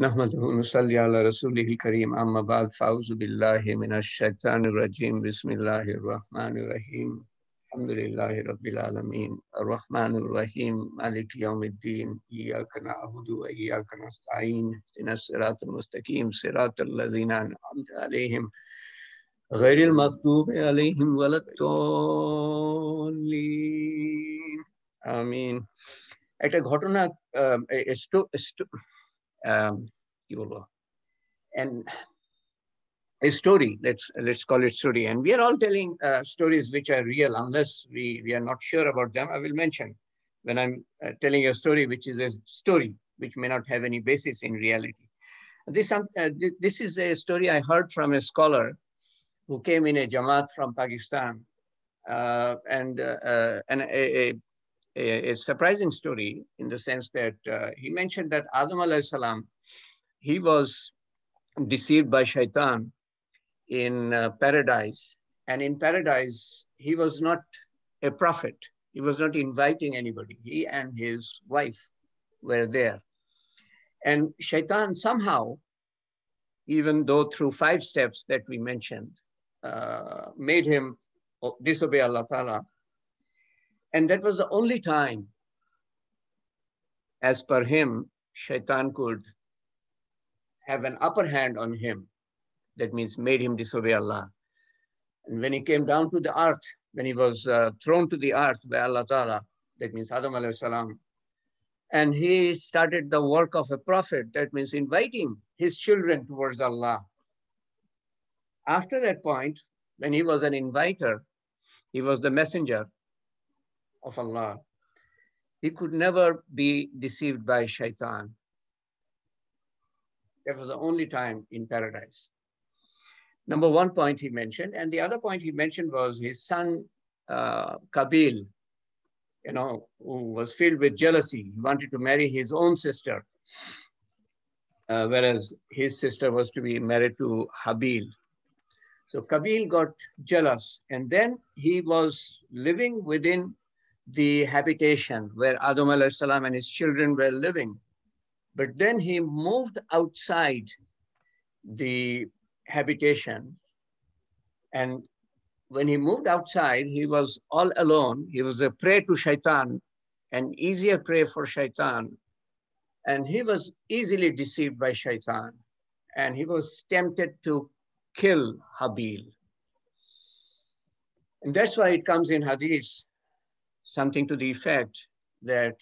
نحمده ونصلي على رسوله الكريم أما بعد فأعوذ بالله من الشيطان الرجيم بسم الله الرحمن الرحيم الحمد لله رب العالمين الرحمن الرحيم مالك يوم الدين إياك نعبد وإياك نستعين اهدنا الصراط المستقيم صراط الذين أنعمت عليهم غير المغضوب عليهم ولا الضالين আমিন একটা ঘটনা কি বলবো and a story let's let's call it story and we are all telling uh, stories which are real unless we we are not sure about them i will mention when i'm uh, telling a story which is a story which may not have any basis in reality this uh, this is a story i heard from a scholar who came in a jamaat from pakistan uh, and uh, uh, and a, a a, a, surprising story in the sense that uh, he mentioned that Adam alayhi salam, he was deceived by shaitan in uh, paradise. And in paradise, he was not a prophet. He was not inviting anybody. He and his wife were there. And shaitan somehow, even though through five steps that we mentioned, uh, made him disobey Allah Ta'ala and that was the only time, as per him, shaitan could have an upper hand on him. That means made him disobey Allah. And when he came down to the earth, when he was uh, thrown to the earth by Allah Ta'ala, that means Adam alayhi salam, and he started the work of a prophet, that means inviting his children towards Allah. After that point, when he was an inviter, he was the messenger, of Allah. He could never be deceived by shaitan. That was the only time in paradise. Number one point he mentioned, and the other point he mentioned was his son, uh, Kabil, you know, who was filled with jealousy. He wanted to marry his own sister, uh, whereas his sister was to be married to Habil. So Kabil got jealous, and then he was living within the habitation where Adam salam and his children were living. But then he moved outside the habitation. And when he moved outside, he was all alone. He was a prey to shaitan, an easier prey for shaitan. And he was easily deceived by shaitan. And he was tempted to kill Habil. And that's why it comes in hadith something to the effect that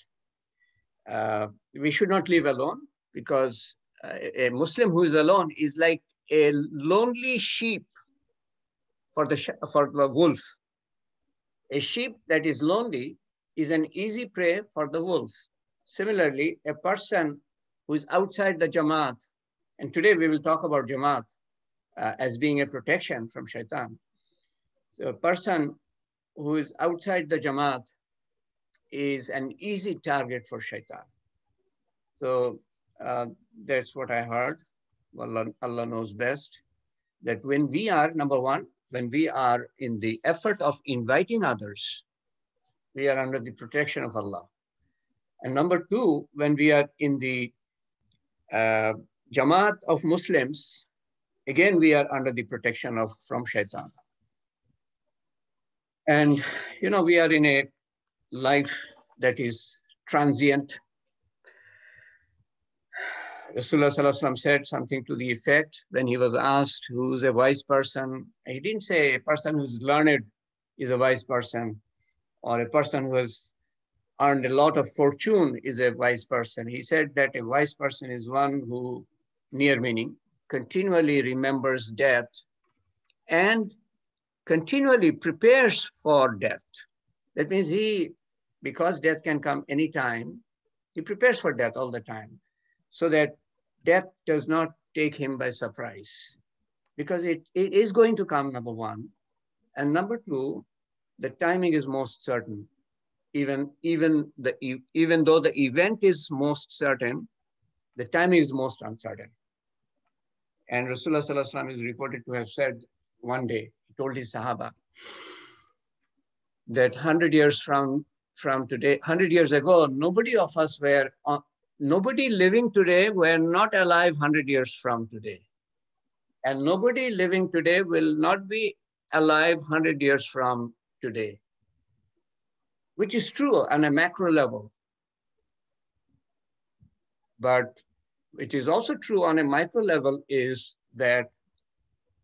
uh, we should not live alone because uh, a Muslim who is alone is like a lonely sheep for the, for the wolf. A sheep that is lonely is an easy prey for the wolf. Similarly, a person who is outside the Jamaat, and today we will talk about Jamaat uh, as being a protection from shaitan. So a person who is outside the Jamaat is an easy target for shaitan. So uh, that's what I heard. Allah, Allah knows best. That when we are, number one, when we are in the effort of inviting others, we are under the protection of Allah. And number two, when we are in the uh, Jamaat of Muslims, again, we are under the protection of from shaitan. And, you know, we are in a life that is transient. Rasulullah said something to the effect when he was asked who's a wise person. He didn't say a person who's learned is a wise person or a person who has earned a lot of fortune is a wise person. He said that a wise person is one who, near meaning, continually remembers death and continually prepares for death. That means he, because death can come anytime, he prepares for death all the time so that death does not take him by surprise because it, it is going to come, number one. And number two, the timing is most certain. Even, even, the, even though the event is most certain, the timing is most uncertain. And Rasulullah is reported to have said one day, he told his Sahaba, that 100 years from, from today, 100 years ago, nobody of us were nobody living today were not alive 100 years from today. And nobody living today will not be alive 100 years from today, which is true on a macro level. But it is also true on a micro level is that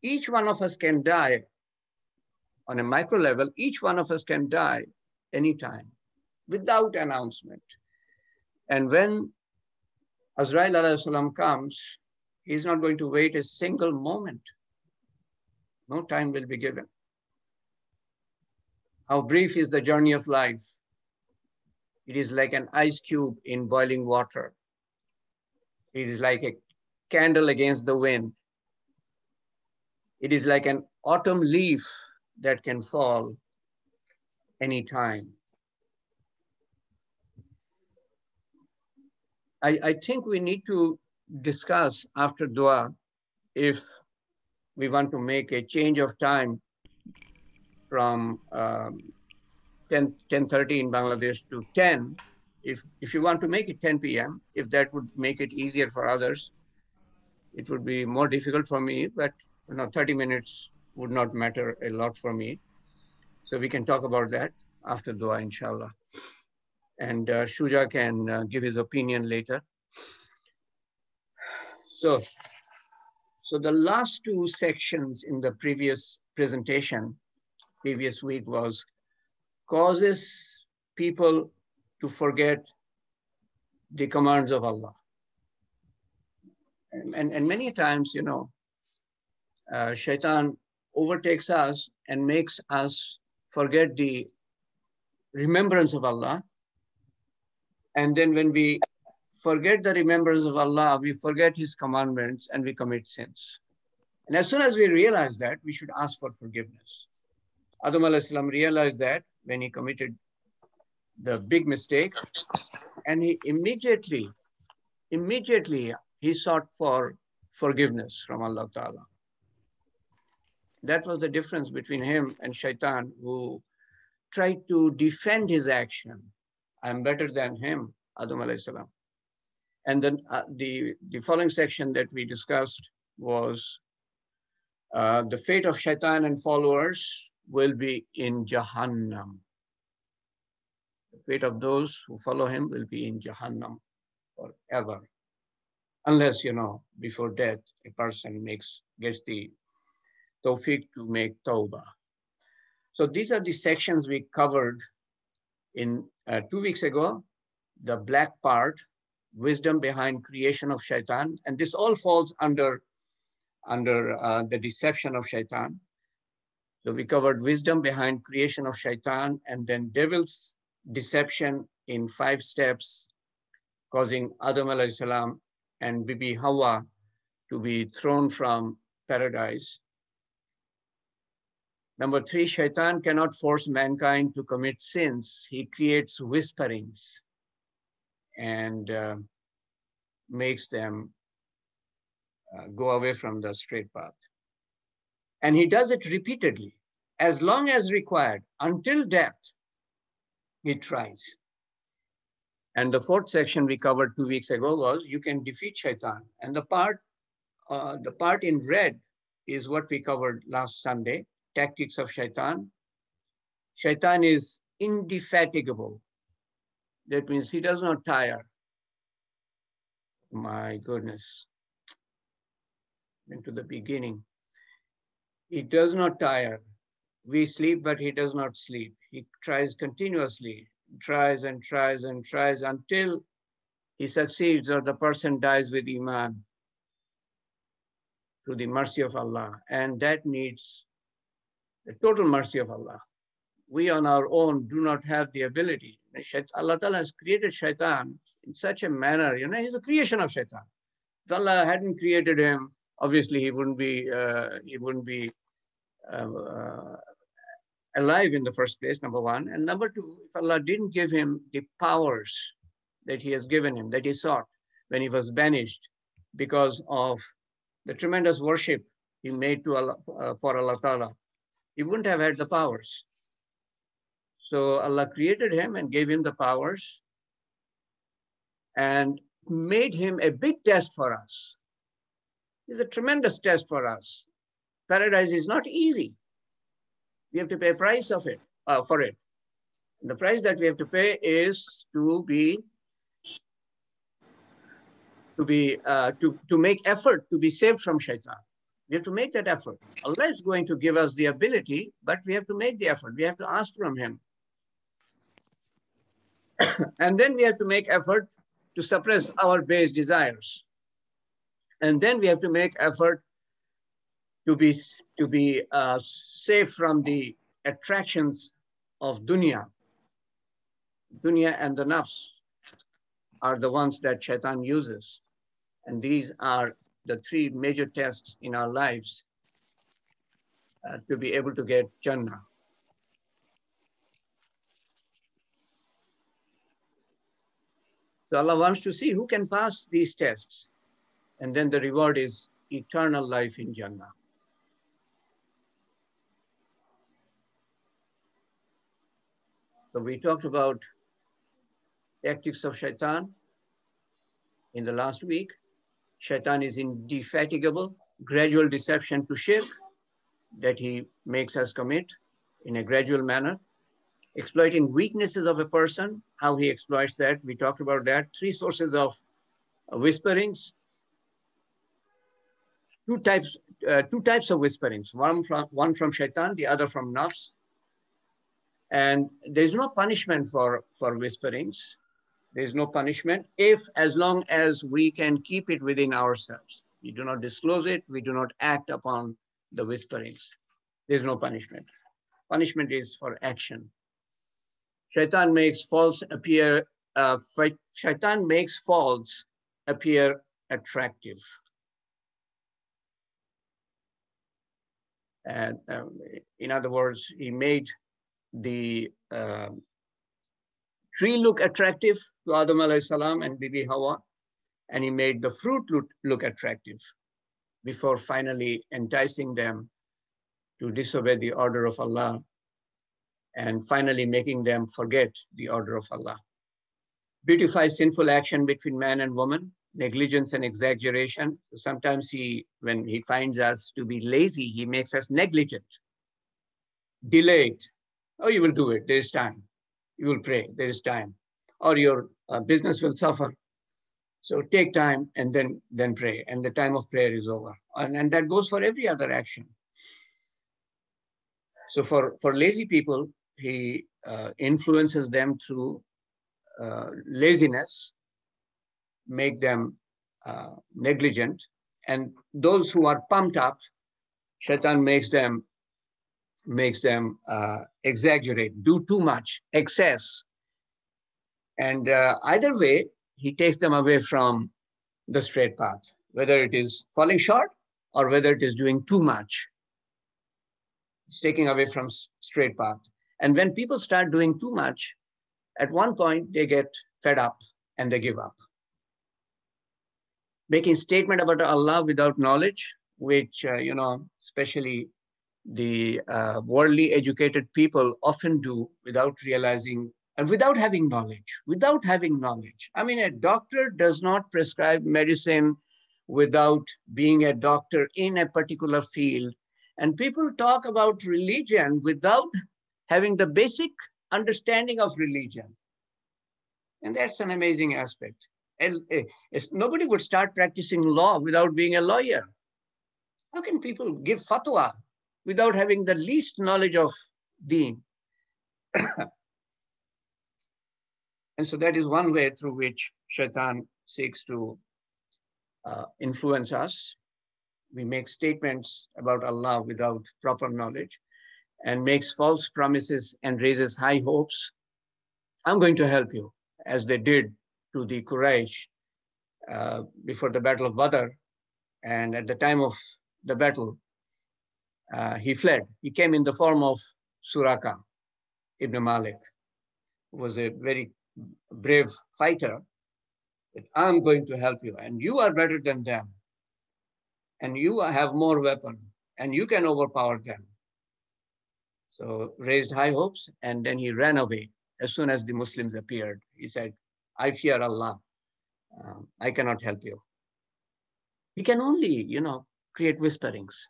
each one of us can die on a micro level, each one of us can die anytime without announcement. And when Azrael comes, he's not going to wait a single moment. No time will be given. How brief is the journey of life? It is like an ice cube in boiling water. It is like a candle against the wind. It is like an autumn leaf that can fall anytime. I, I think we need to discuss after dua if we want to make a change of time from um, 10, 10.30 in Bangladesh to 10, if, if you want to make it 10 p.m., if that would make it easier for others, it would be more difficult for me, but you know, 30 minutes would not matter a lot for me. So we can talk about that after dua, inshallah. And uh, Shuja can uh, give his opinion later. So, so the last two sections in the previous presentation, previous week was causes people to forget the commands of Allah. And, and, and many times, you know, uh, shaitan overtakes us and makes us forget the remembrance of Allah. And then when we forget the remembrance of Allah, we forget His commandments and we commit sins. And as soon as we realize that, we should ask for forgiveness. Adam salam realized that when he committed the big mistake, and he immediately, immediately, he sought for forgiveness from Allah Ta'ala. That was the difference between him and Shaitan, who tried to defend his action. I'm better than him, Adam alayhi salam. And then uh, the, the following section that we discussed was uh, the fate of Shaitan and followers will be in Jahannam. The fate of those who follow him will be in Jahannam forever. Unless, you know, before death, a person makes gets the tawfiq to make tawbah. So these are the sections we covered in uh, two weeks ago, the black part wisdom behind creation of shaitan. And this all falls under, under uh, the deception of shaitan. So we covered wisdom behind creation of shaitan and then devil's deception in five steps, causing Adam alayhi salam and Bibi Hawa to be thrown from paradise. Number three, shaitan cannot force mankind to commit sins. He creates whisperings and uh, makes them uh, go away from the straight path. And he does it repeatedly, as long as required, until death, he tries. And the fourth section we covered two weeks ago was you can defeat shaitan. And the part, uh, the part in red is what we covered last Sunday, tactics of shaitan. Shaitan is indefatigable. That means he does not tire. My goodness. Into the beginning. He does not tire. We sleep, but he does not sleep. He tries continuously, tries and tries and tries until he succeeds or the person dies with Iman through the mercy of Allah. And that needs the total mercy of Allah we on our own do not have the ability. Allah Ta'ala has created shaitan in such a manner, you know, he's a creation of shaitan. If Allah hadn't created him, obviously he wouldn't be, uh, he wouldn't be uh, uh, alive in the first place, number one. And number two, if Allah didn't give him the powers that he has given him, that he sought when he was banished because of the tremendous worship he made to Allah, uh, for Allah Ta'ala, he wouldn't have had the powers. So Allah created him and gave him the powers. And made him a big test for us. It's a tremendous test for us. Paradise is not easy. We have to pay a price of it uh, for it. The price that we have to pay is to be to be uh, to to make effort to be saved from shaitan. We have to make that effort. Allah is going to give us the ability, but we have to make the effort. We have to ask from Him, and then we have to make effort to suppress our base desires, and then we have to make effort to be to be uh, safe from the attractions of dunya dunya and the nafs are the ones that shaitan uses. And these are the three major tests in our lives uh, to be able to get Jannah. So Allah wants to see who can pass these tests. And then the reward is eternal life in Jannah. So we talked about tactics of shaitan in the last week. Shaitan is indefatigable, gradual deception to shirk that he makes us commit in a gradual manner. Exploiting weaknesses of a person, how he exploits that. We talked about that. Three sources of whisperings. Two types, uh, two types of whisperings. One from one from shaitan, the other from nafs. And there's no punishment for, for whisperings. There's no punishment if, as long as we can keep it within ourselves. We do not disclose it. We do not act upon the whisperings. There's no punishment. Punishment is for action. Shaitan makes false appear, uh, shaitan makes false appear attractive. And um, in other words, he made the uh, tree look attractive to Adam alayhi salam and Bibi Hawa, and he made the fruit look, look attractive before finally enticing them to disobey the order of Allah and finally making them forget the order of Allah. Beautify sinful action between man and woman, negligence and exaggeration. So sometimes he, when he finds us to be lazy, he makes us negligent, delayed. Oh, you will do it, this time you will pray. There is time, or your uh, business will suffer. So take time and then then pray, and the time of prayer is over. And, and that goes for every other action. So for for lazy people, he uh, influences them through uh, laziness, make them uh, negligent, and those who are pumped up, Shaitan makes them makes them uh, exaggerate, do too much, excess. And uh, either way, he takes them away from the straight path, whether it is falling short or whether it is doing too much. It's taking away from straight path. And when people start doing too much, at one point they get fed up and they give up. Making statement about Allah without knowledge, which, uh, you know, especially the uh, worldly educated people often do without realizing and without having knowledge, without having knowledge. I mean, a doctor does not prescribe medicine without being a doctor in a particular field. And people talk about religion without having the basic understanding of religion. And that's an amazing aspect. And, uh, nobody would start practicing law without being a lawyer. How can people give fatwa without having the least knowledge of being. and so that is one way through which shaitan seeks to uh, influence us. We make statements about Allah without proper knowledge and makes false promises and raises high hopes. I'm going to help you, as they did to the Quraysh uh, before the Battle of Badr. And at the time of the battle, uh, he fled. He came in the form of Suraka ibn Malik, who was a very brave fighter. I'm going to help you, and you are better than them, and you have more weapon, and you can overpower them. So raised high hopes, and then he ran away as soon as the Muslims appeared. He said, I fear Allah. Um, I cannot help you. We can only, you know, create whisperings,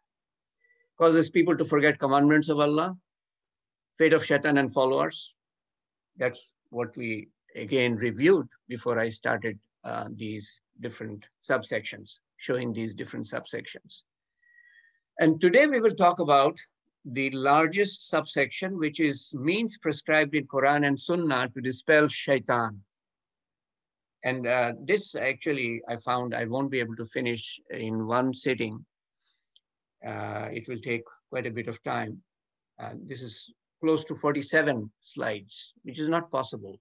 causes people to forget commandments of Allah, fate of shaitan and followers. That's what we again reviewed before I started uh, these different subsections, showing these different subsections. And today we will talk about the largest subsection, which is means prescribed in Quran and Sunnah to dispel shaitan. And uh, this actually, I found I won't be able to finish in one sitting. Uh, it will take quite a bit of time. Uh, this is close to 47 slides, which is not possible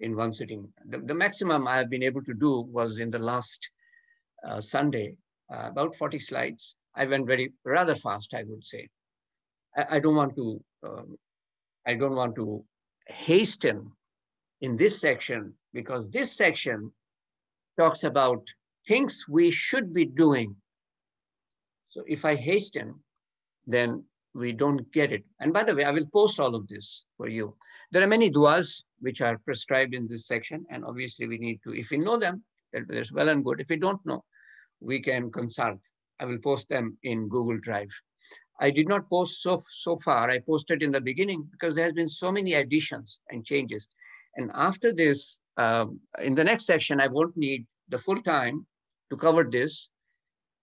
in one sitting. The, the maximum I have been able to do was in the last uh, Sunday, uh, about 40 slides. I went very rather fast, I would say. I, I don't want to. Um, I don't want to hasten in this section because this section talks about things we should be doing. So if I hasten, then we don't get it. And by the way, I will post all of this for you. There are many duas which are prescribed in this section, and obviously we need to, if we know them, that's well and good. If we don't know, we can consult. I will post them in Google Drive. I did not post so, so far. I posted in the beginning because there has been so many additions and changes. And after this, um, in the next section, I won't need the full time to cover this.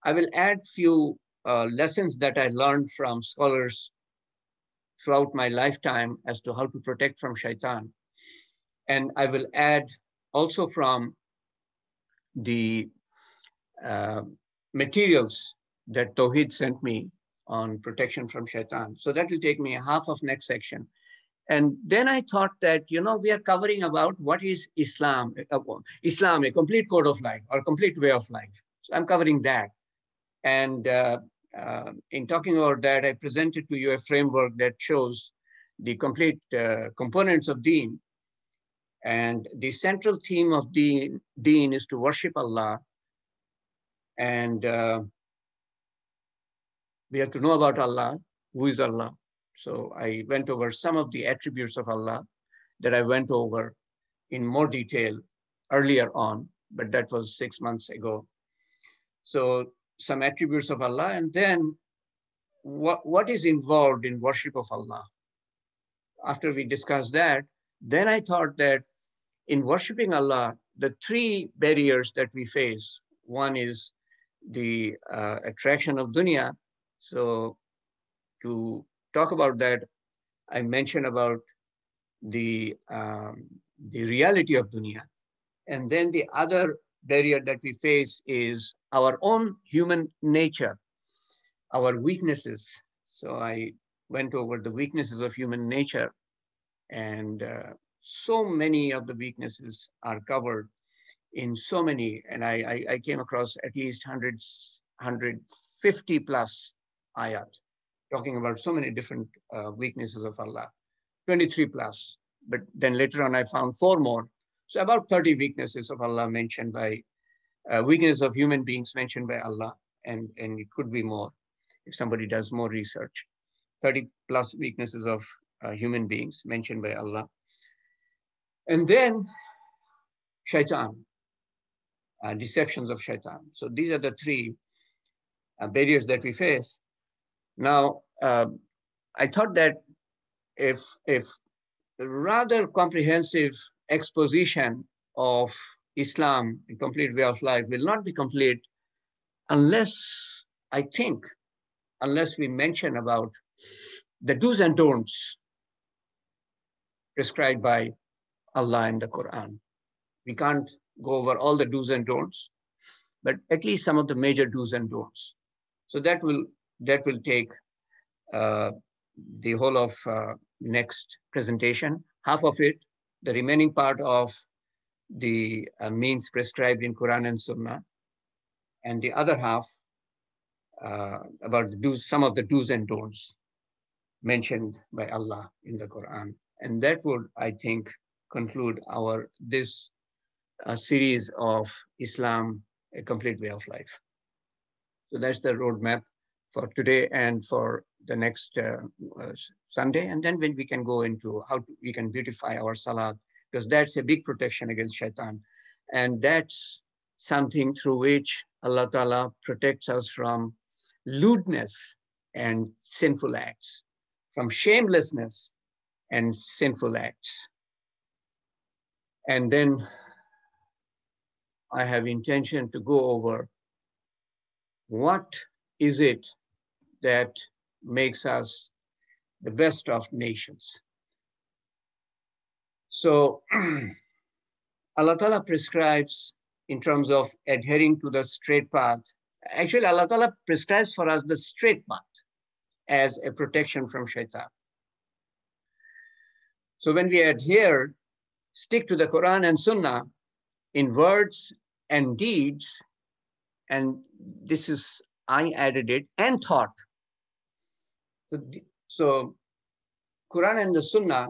I will add few uh, lessons that I learned from scholars throughout my lifetime as to how to protect from shaitan. And I will add also from the uh, materials that Tawheed sent me on protection from shaitan. So that will take me half of next section. And then I thought that, you know, we are covering about what is Islam, uh, Islam, a complete code of life or complete way of life. So I'm covering that. And uh, uh, in talking about that, I presented to you a framework that shows the complete uh, components of deen. And the central theme of deen, deen is to worship Allah and uh, we have to know about Allah, who is Allah. So I went over some of the attributes of Allah that I went over in more detail earlier on, but that was six months ago. So some attributes of Allah, and then what, what is involved in worship of Allah? After we discussed that, then I thought that in worshiping Allah, the three barriers that we face, one is the uh, attraction of dunya. So to talk about that, I mentioned about the, um, the reality of dunya. And then the other barrier that we face is our own human nature, our weaknesses. So I went over the weaknesses of human nature and uh, so many of the weaknesses are covered in so many, and I, I, I came across at least 100, 150 plus ayat, talking about so many different uh, weaknesses of Allah, 23 plus. But then later on, I found four more. So about 30 weaknesses of Allah mentioned by, uh, weakness of human beings mentioned by Allah, and, and it could be more if somebody does more research. 30 plus weaknesses of uh, human beings mentioned by Allah. And then shaitan, uh, deceptions of shaitan. So these are the three uh, barriers that we face. Now, uh, I thought that if, if rather comprehensive exposition of Islam, a complete way of life, will not be complete unless, I think, unless we mention about the do's and don'ts prescribed by Allah in the Quran. We can't go over all the do's and don'ts, but at least some of the major do's and don'ts. So that will that will take uh, the whole of uh, next presentation, half of it, the remaining part of the uh, means prescribed in Quran and Sunnah, and the other half uh, about the do's, some of the do's and don'ts mentioned by Allah in the Quran. And that would, I think, conclude our this a series of Islam, a complete way of life. So that's the roadmap for today and for the next uh, uh, Sunday. And then when we can go into how to, we can beautify our salah, because that's a big protection against shaitan. And that's something through which Allah Ta'ala protects us from lewdness and sinful acts, from shamelessness and sinful acts. And then I have intention to go over what is it that makes us the best of nations. So Allah Ta'ala prescribes in terms of adhering to the straight path. Actually, Allah Ta'ala prescribes for us the straight path as a protection from shaitan. So when we adhere, stick to the Quran and Sunnah in words and deeds, and this is, I added it, and thought. So, so Quran and the Sunnah,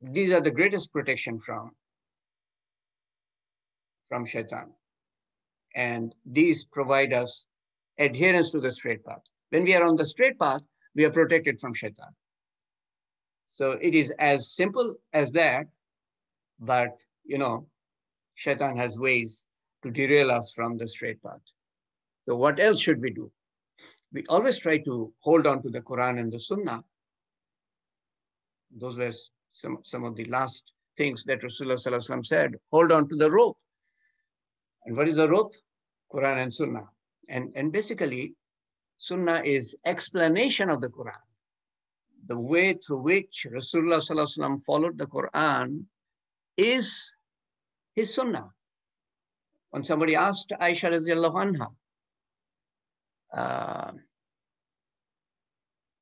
these are the greatest protection from, from shaitan. And these provide us adherence to the straight path. When we are on the straight path, we are protected from shaitan. So it is as simple as that, but you know, shaitan has ways to derail us from the straight path. So what else should we do? We always try to hold on to the Quran and the Sunnah. Those were some, some of the last things that Rasulullah said, hold on to the rope. And what is the rope? Quran and Sunnah. And, and basically, Sunnah is explanation of the Quran. The way through which Rasulullah followed the Quran is his Sunnah. When somebody asked Aisha anha, uh,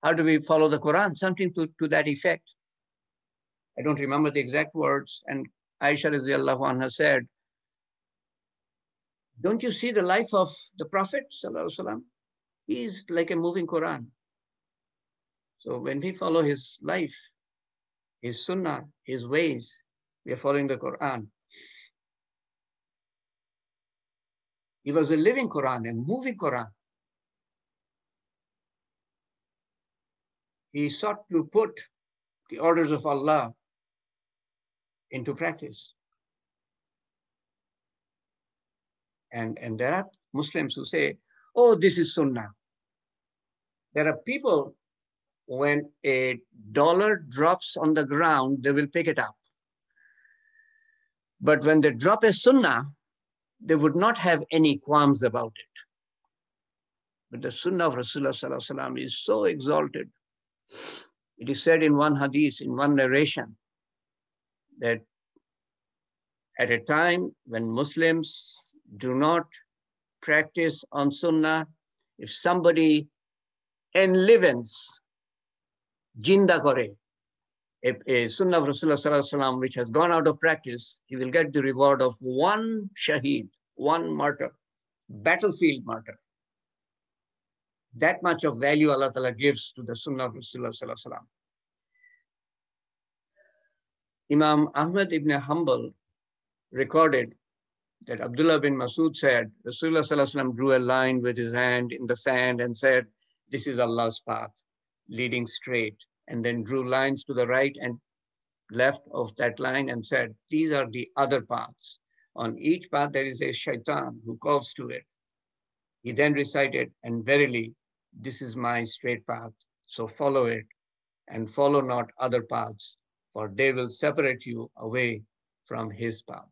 how do we follow the Quran? Something to, to that effect. I don't remember the exact words. And Aisha anha said, don't you see the life of the Prophet He is like a moving Quran. So when we follow his life, his sunnah, his ways, we are following the Quran. He was a living Quran, a moving Quran. He sought to put the orders of Allah into practice. And, and there are Muslims who say, oh, this is Sunnah. There are people, when a dollar drops on the ground, they will pick it up. But when they drop a Sunnah, they would not have any qualms about it. But the Sunnah of Rasulullah is so exalted. It is said in one hadith, in one narration, that at a time when Muslims do not practice on Sunnah, if somebody enlivens, jinda kore, a, a sunnah of Rasulullah which has gone out of practice, he will get the reward of one shaheed, one martyr, battlefield martyr. That much of value Allah Ta'ala gives to the sunnah of Rasulullah Imam Ahmad ibn Hanbal recorded that Abdullah bin Masud said, Rasulullah drew a line with his hand in the sand and said, this is Allah's path, leading straight and then drew lines to the right and left of that line and said, these are the other paths. On each path, there is a shaitan who calls to it. He then recited, and verily, this is my straight path, so follow it and follow not other paths, for they will separate you away from his path,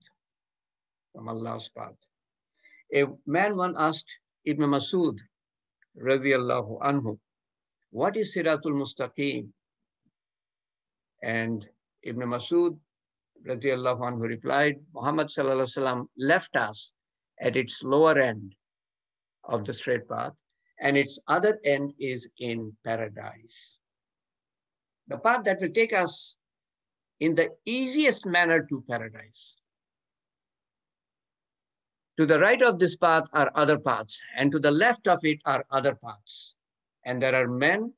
from Allah's path. A man once asked Ibn Masud, radiallahu anhu, what is Siratul Mustaqim? And Ibn Masud radiallahu anhu replied, Muhammad sallallahu left us at its lower end of the straight path and its other end is in paradise. The path that will take us in the easiest manner to paradise. To the right of this path are other paths, and to the left of it are other paths. And there are men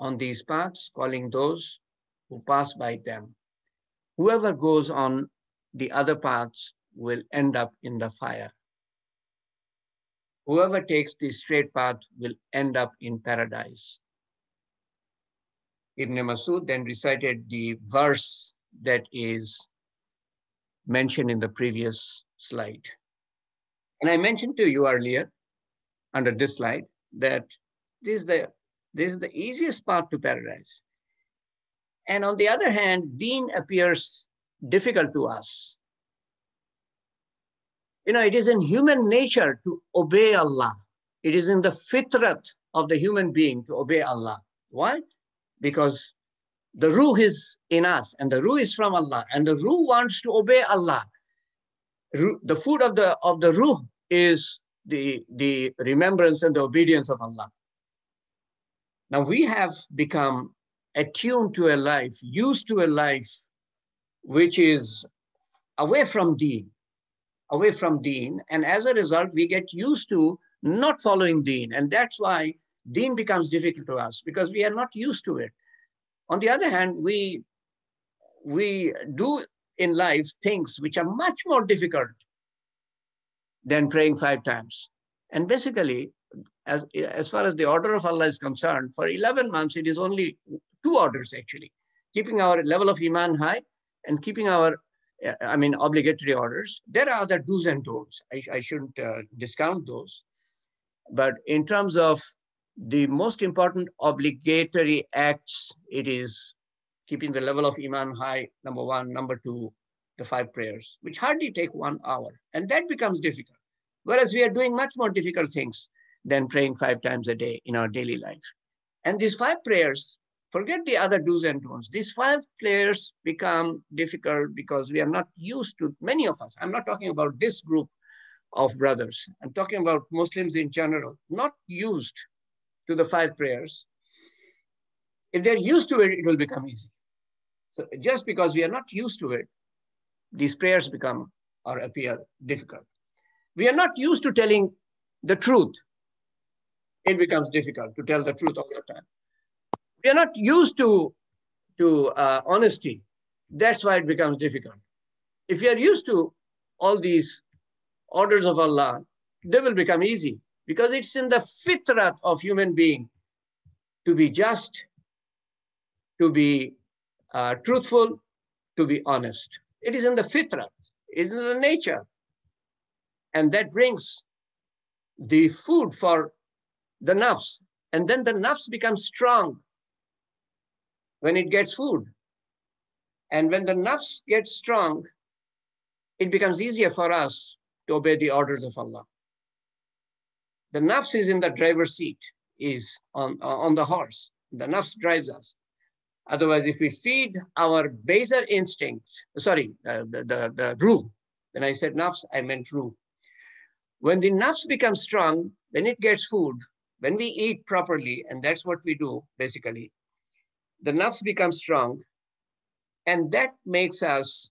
on these paths calling those who pass by them. Whoever goes on the other paths will end up in the fire. Whoever takes the straight path will end up in paradise. Ibn Masud then recited the verse that is mentioned in the previous slide. And I mentioned to you earlier under this slide that this is the, this is the easiest path to paradise. And on the other hand, deen appears difficult to us. You know, it is in human nature to obey Allah. It is in the fitrat of the human being to obey Allah. Why? Because the ruh is in us and the ruh is from Allah and the ruh wants to obey Allah. The food of the, of the ruh is the, the remembrance and the obedience of Allah. Now we have become attuned to a life, used to a life which is away from deen, away from deen. And as a result, we get used to not following deen. And that's why deen becomes difficult to us because we are not used to it. On the other hand, we, we do in life things which are much more difficult than praying five times. And basically, as, as far as the order of Allah is concerned, for 11 months, it is only two orders actually, keeping our level of Iman high and keeping our, I mean, obligatory orders. There are other do's and don'ts. I, I shouldn't uh, discount those. But in terms of the most important obligatory acts, it is keeping the level of Iman high, number one. Number two, the five prayers, which hardly take one hour. And that becomes difficult. Whereas we are doing much more difficult things than praying five times a day in our daily life. And these five prayers, forget the other do's and don'ts. These five prayers become difficult because we are not used to, many of us, I'm not talking about this group of brothers, I'm talking about Muslims in general, not used to the five prayers. If they're used to it, it will become easy. So just because we are not used to it, these prayers become or appear difficult. We are not used to telling the truth. It becomes difficult to tell the truth all the time. We are not used to, to uh, honesty. That's why it becomes difficult. If you are used to all these orders of Allah, they will become easy because it's in the fitrat of human being to be just, to be uh, truthful, to be honest. It is in the fitrat, it is in the nature. And that brings the food for the nafs. And then the nafs becomes strong when it gets food. And when the nafs gets strong, it becomes easier for us to obey the orders of Allah. The nafs is in the driver's seat, is on, on the horse. The nafs drives us. Otherwise, if we feed our baser instincts, sorry, uh, the, the, the ruh, when I said nafs, I meant ruh. When the nafs becomes strong, when it gets food, when we eat properly, and that's what we do basically, the nafs become strong, and that makes us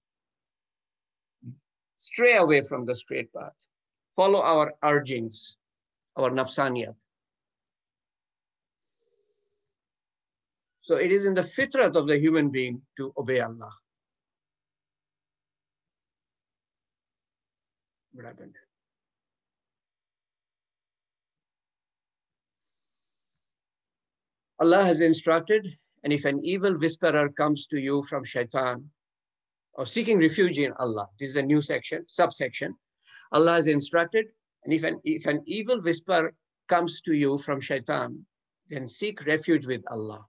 stray away from the straight path, follow our urgings, our nafsaniyat. So it is in the fitrat of the human being to obey Allah. What happened? Allah has instructed, and if an evil whisperer comes to you from shaitan, or seeking refuge in Allah, this is a new section, subsection. Allah has instructed, and if an, if an evil whisper comes to you from shaitan, then seek refuge with Allah.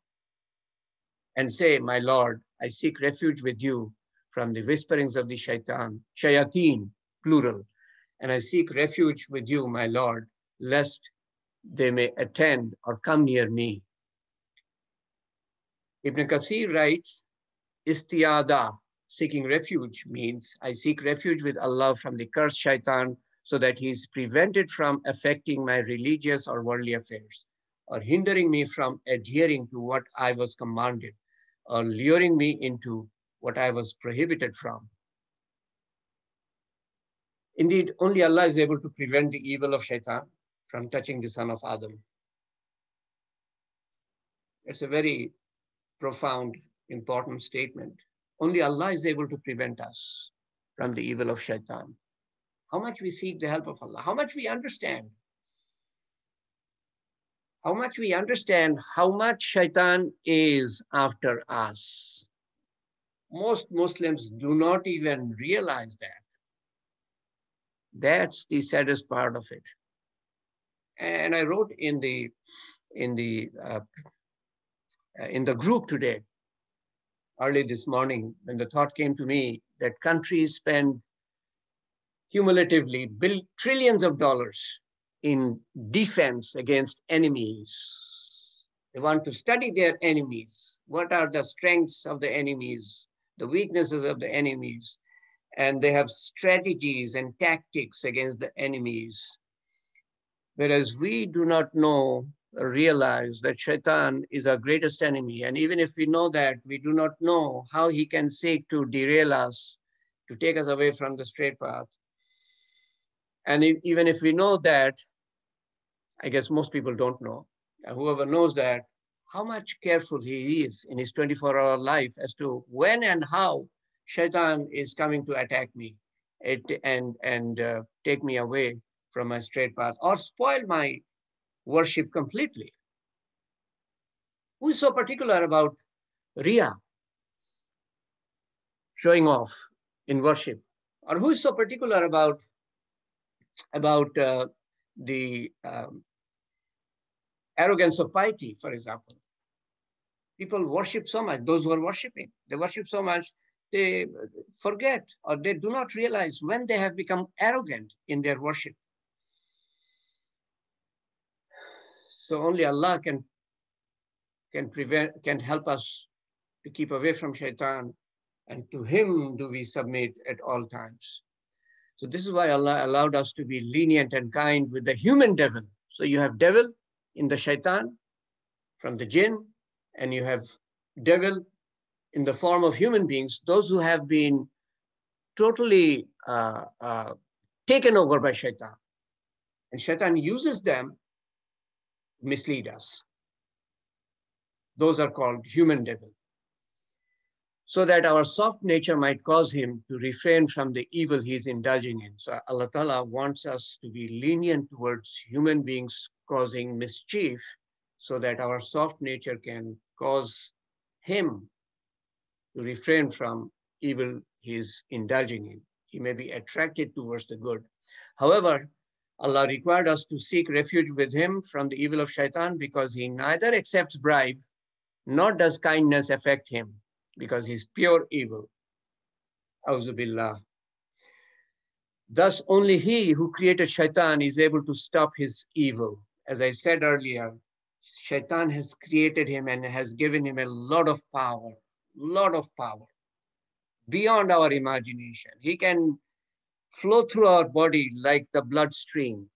And say, my Lord, I seek refuge with you from the whisperings of the shaitan, shayateen, plural. And I seek refuge with you, my Lord, lest they may attend or come near me. Ibn Kathir writes, Istiada, seeking refuge, means I seek refuge with Allah from the cursed shaitan so that he is prevented from affecting my religious or worldly affairs, or hindering me from adhering to what I was commanded, or luring me into what I was prohibited from. Indeed, only Allah is able to prevent the evil of shaitan from touching the son of Adam. It's a very profound, important statement. Only Allah is able to prevent us from the evil of shaitan. How much we seek the help of Allah, how much we understand. How much we understand how much shaitan is after us. Most Muslims do not even realize that. That's the saddest part of it. And I wrote in the in the uh, Uh, in the group today, early this morning, when the thought came to me that countries spend cumulatively bill, trillions of dollars in defense against enemies. They want to study their enemies. What are the strengths of the enemies, the weaknesses of the enemies? And they have strategies and tactics against the enemies. Whereas we do not know, realize that shaitan is our greatest enemy. And even if we know that, we do not know how he can seek to derail us, to take us away from the straight path. And if, even if we know that, I guess most people don't know. And whoever knows that, how much careful he is in his 24 hour life as to when and how shaitan is coming to attack me it, and, and uh, take me away from my straight path or spoil my worship completely. Who is so particular about Ria, showing off in worship? Or who is so particular about about uh, the um, arrogance of piety, for example. People worship so much, those who are worshiping, they worship so much, they forget or they do not realize when they have become arrogant in their worship. So only Allah can, can prevent, can help us to keep away from shaitan and to him do we submit at all times. So this is why Allah allowed us to be lenient and kind with the human devil. So you have devil in the shaitan from the jinn, and you have devil in the form of human beings, those who have been totally uh, uh, taken over by shaitan. And shaitan uses them mislead us. Those are called human devil so that our soft nature might cause him to refrain from the evil he's indulging in. So Allah Ta'ala wants us to be lenient towards human beings causing mischief so that our soft nature can cause him to refrain from evil he's indulging in. He may be attracted towards the good. However, Allah required us to seek refuge with him from the evil of shaitan because he neither accepts bribe nor does kindness affect him because he's pure evil. Auzubillah. Thus, only he who created shaitan is able to stop his evil. As I said earlier, shaitan has created him and has given him a lot of power, a lot of power beyond our imagination. He can flow through our body like the bloodstream,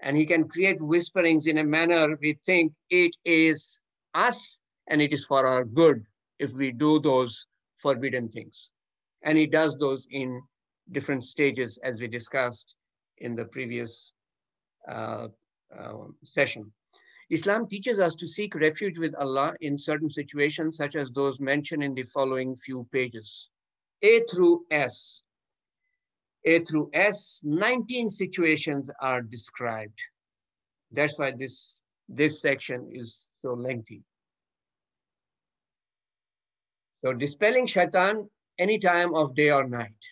and he can create whisperings in a manner we think it is us and it is for our good if we do those forbidden things. And he does those in different stages as we discussed in the previous uh, uh, session. Islam teaches us to seek refuge with Allah in certain situations such as those mentioned in the following few pages. A through S. A through S, 19 situations are described. That's why this, this section is so lengthy. So dispelling shaitan any time of day or night.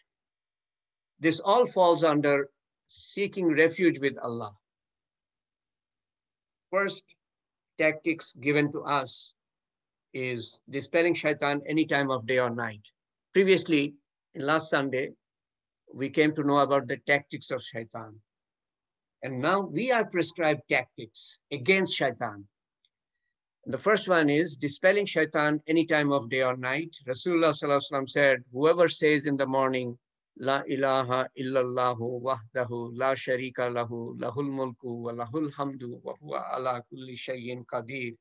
This all falls under seeking refuge with Allah. First tactics given to us is dispelling shaitan any time of day or night. Previously, last Sunday, we came to know about the tactics of shaitan. And now we are prescribed tactics against shaitan. The first one is dispelling shaitan any time of day or night. Rasulullah said, whoever says in the morning, La ilaha illallahu wahdahu la sharika lahu lahul mulku wa lahul hamdu wa huwa ala kulli shayyin qadir.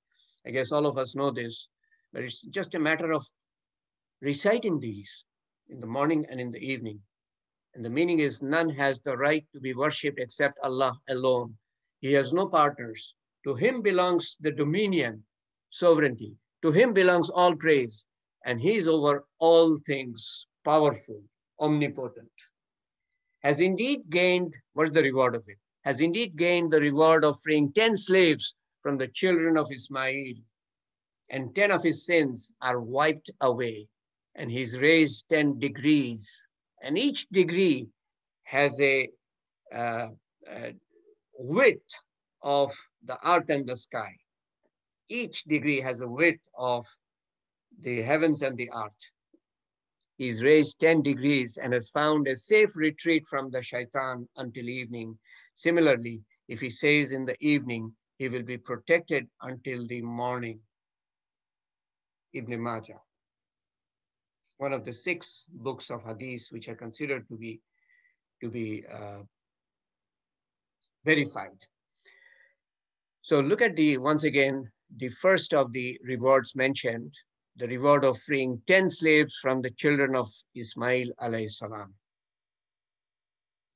I guess all of us know this, but it's just a matter of reciting these in the morning and in the evening. And the meaning is none has the right to be worshipped except Allah alone. He has no partners. To him belongs the dominion sovereignty. To him belongs all praise, and he is over all things, powerful, omnipotent. Has indeed gained, what's the reward of it? Has indeed gained the reward of freeing 10 slaves from the children of Ismail, and 10 of his sins are wiped away, and he's raised 10 degrees, and each degree has a uh, uh, width of the earth and the sky. Each degree has a width of the heavens and the earth. He's raised 10 degrees and has found a safe retreat from the shaitan until evening. Similarly, if he says in the evening, he will be protected until the morning. Ibn Majah. One of the six books of hadith which are considered to be to be uh, verified. So look at the once again the first of the rewards mentioned, the reward of freeing 10 slaves from the children of Ismail alayhi salam.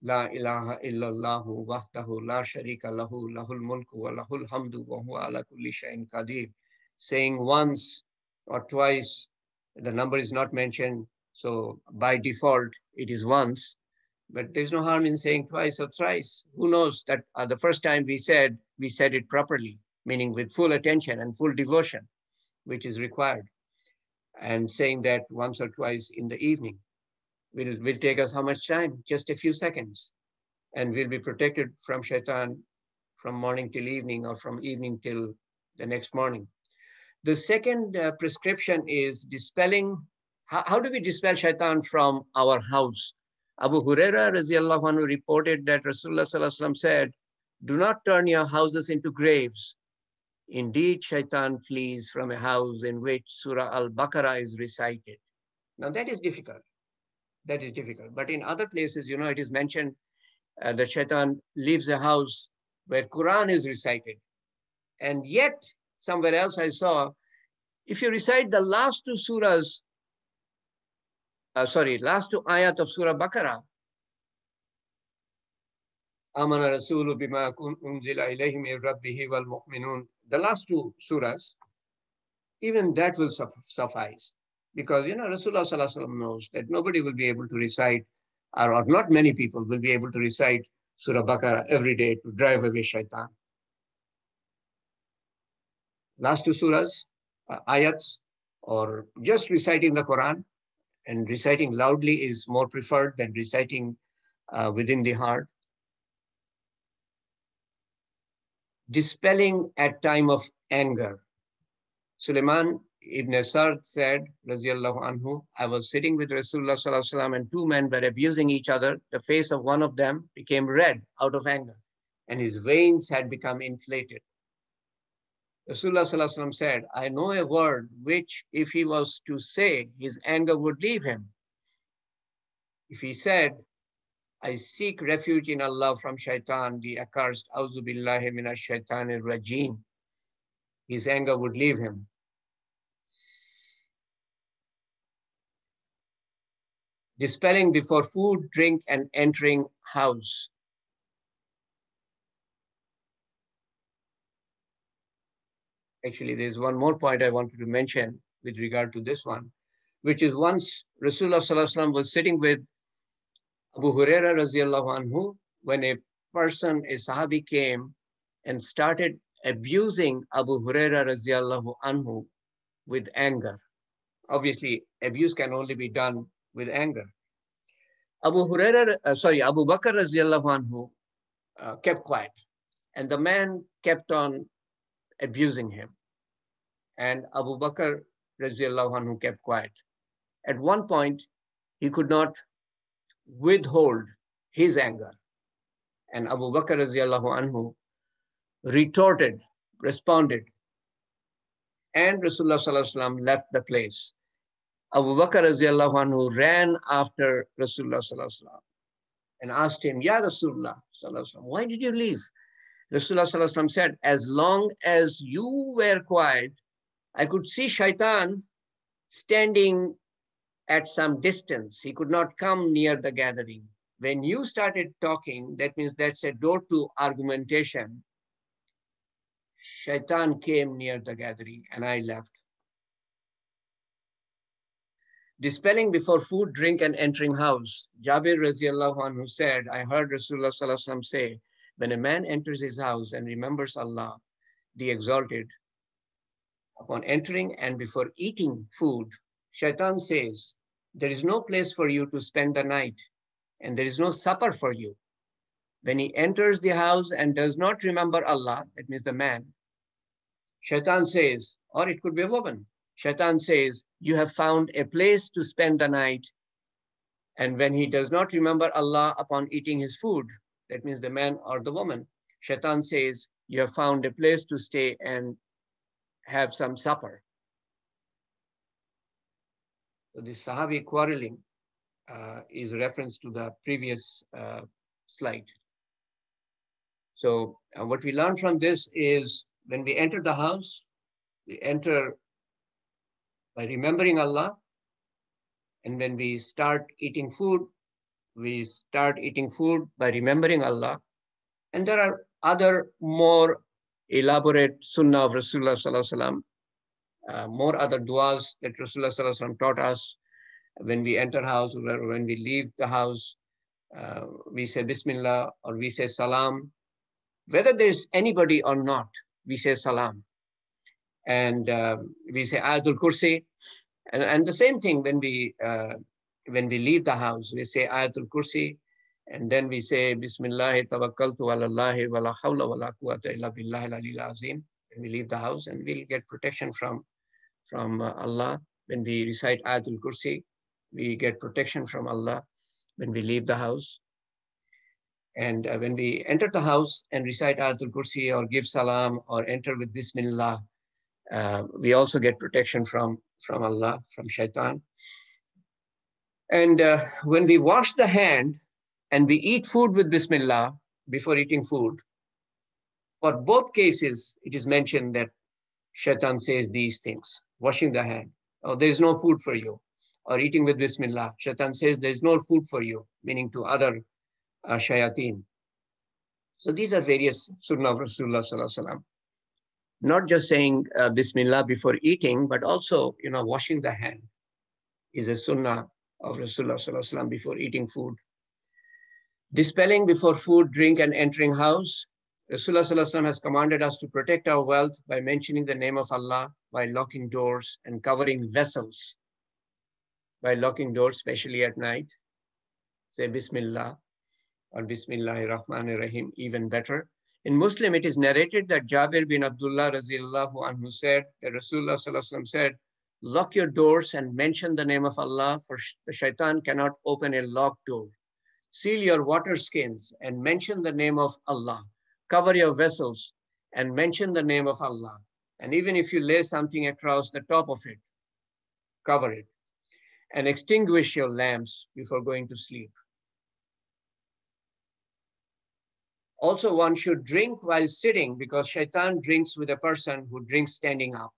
La ilaha illallahu wahdahu la sharika lahu lahul mulku wa lahul hamdu wa huwa ala kulli shay'in qadir. Saying once or twice, the number is not mentioned, so by default it is once. But there's no harm in saying twice or thrice. Who knows that uh, the first time we said, we said it properly, meaning with full attention and full devotion, which is required. And saying that once or twice in the evening will, will take us how much time? Just a few seconds. And we'll be protected from shaitan from morning till evening or from evening till the next morning. The second uh, prescription is dispelling. How, how, do we dispel shaitan from our house? Abu Huraira anhu reported that Rasulullah said, do not turn your houses into graves. Indeed, shaitan flees from a house in which Surah Al-Baqarah is recited. Now that is difficult that is difficult. But in other places, you know, it is mentioned uh, that shaitan leaves a house where Quran is recited. And yet, somewhere else I saw, if you recite the last two surahs, uh, sorry, last two ayat of Surah Baqarah, Amana Rasulu bima unzila rabbihi wal mu'minun, the last two surahs, even that will suffice. Because, you know, Rasulullah knows that nobody will be able to recite, or, or not many people will be able to recite Surah Baqarah every day to drive away shaitan. Last two surahs, uh, ayats, or just reciting the Quran, and reciting loudly is more preferred than reciting uh, within the heart. Dispelling at time of anger. Suleiman Ibn Asad said, anhu, I was sitting with Rasulullah and two men were abusing each other. The face of one of them became red out of anger and his veins had become inflated. Rasulullah said, I know a word which if he was to say, his anger would leave him. If he said, I seek refuge in Allah from shaitan, the accursed, Auzu billahi minash shaitan rajim, his anger would leave him. dispelling before food, drink, and entering house. Actually, there's one more point I wanted to mention with regard to this one, which is once Rasulullah was sitting with Abu Huraira anhu when a person, a Sahabi came and started abusing Abu Huraira anhu with anger. Obviously, abuse can only be done with anger. Abu Huraira, uh, sorry, Abu Bakr anhu, uh, kept quiet. And the man kept on abusing him. And Abu Bakr anhu kept quiet. At one point, he could not withhold his anger. And Abu Bakr anhu retorted, responded. And Rasulullah left the place. Abu Bakr anhu ran after Rasulullah and asked him, Ya Rasulullah, why did you leave? Rasulullah said, as long as you were quiet, I could see shaitan standing at some distance. He could not come near the gathering. When you started talking, that means that's a door to argumentation. Shaitan came near the gathering and I left. Dispelling before food, drink, and entering house. Jabir radiallahu anhu said, I heard Rasulullah say, when a man enters his house and remembers Allah, the exalted, upon entering and before eating food, shaitan says, there is no place for you to spend the night and there is no supper for you. when he enters the house and does not remember Allah, that means the man, Shaitan says, or it could be a woman, Shaitan says, you have found a place to spend the night. And when he does not remember Allah upon eating his food, that means the man or the woman, Shaitan says, you have found a place to stay and have some supper. So this Sahabi quarreling uh, is reference to the previous uh, slide. So uh, what we learn from this is when we enter the house, we enter by remembering Allah. And when we start eating food, we start eating food by remembering Allah. And there are other more elaborate sunnah of Rasulullah uh, more other du'as that Rasulullah taught us when we enter house or when we leave the house. Uh, we say Bismillah or we say Salam whether there's anybody or not, we say salam. And uh, we say Ayatul Kursi. And, and the same thing when we, uh, when we leave the house, we say Ayatul Kursi. And then we say Bismillah tawakkaltu ala wa la hawla illa billahi al azim. When we leave the house and we'll get protection from, from uh, Allah. When we recite Ayatul Kursi, we get protection from Allah when we leave the house. And uh, when we enter the house and recite Ayatul Kursi or give salam or enter with Bismillah, uh, we also get protection from, from Allah, from shaitan. And uh, when we wash the hand and we eat food with Bismillah before eating food, for both cases, it is mentioned that shaitan says these things, washing the hand. Oh, there is no food for you. Or eating with Bismillah. Shaitan says there is no food for you, meaning to other uh, shayateen. So these are various sunnah of Rasulullah Not just saying uh, Bismillah before eating, but also, you know, washing the hand is a sunnah of Rasulullah before eating food. Dispelling before food, drink, and entering house. Rasulullah has commanded us to protect our wealth by mentioning the name of Allah, by locking doors and covering vessels. By locking doors, especially at night. Say Bismillah or Bismillahir Rahmanir Rahim, even better. In Muslim, it is narrated that Jabir bin Abdullah radiallahu anhu said that Rasulullah said, lock your doors and mention the name of Allah, for the shaitan cannot open a locked door. Seal your water skins and mention the name of Allah. Cover your vessels and mention the name of Allah. And even if you lay something across the top of it, cover it. And extinguish your lamps before going to sleep. Also, one should drink while sitting because shaitan drinks with a person who drinks standing up.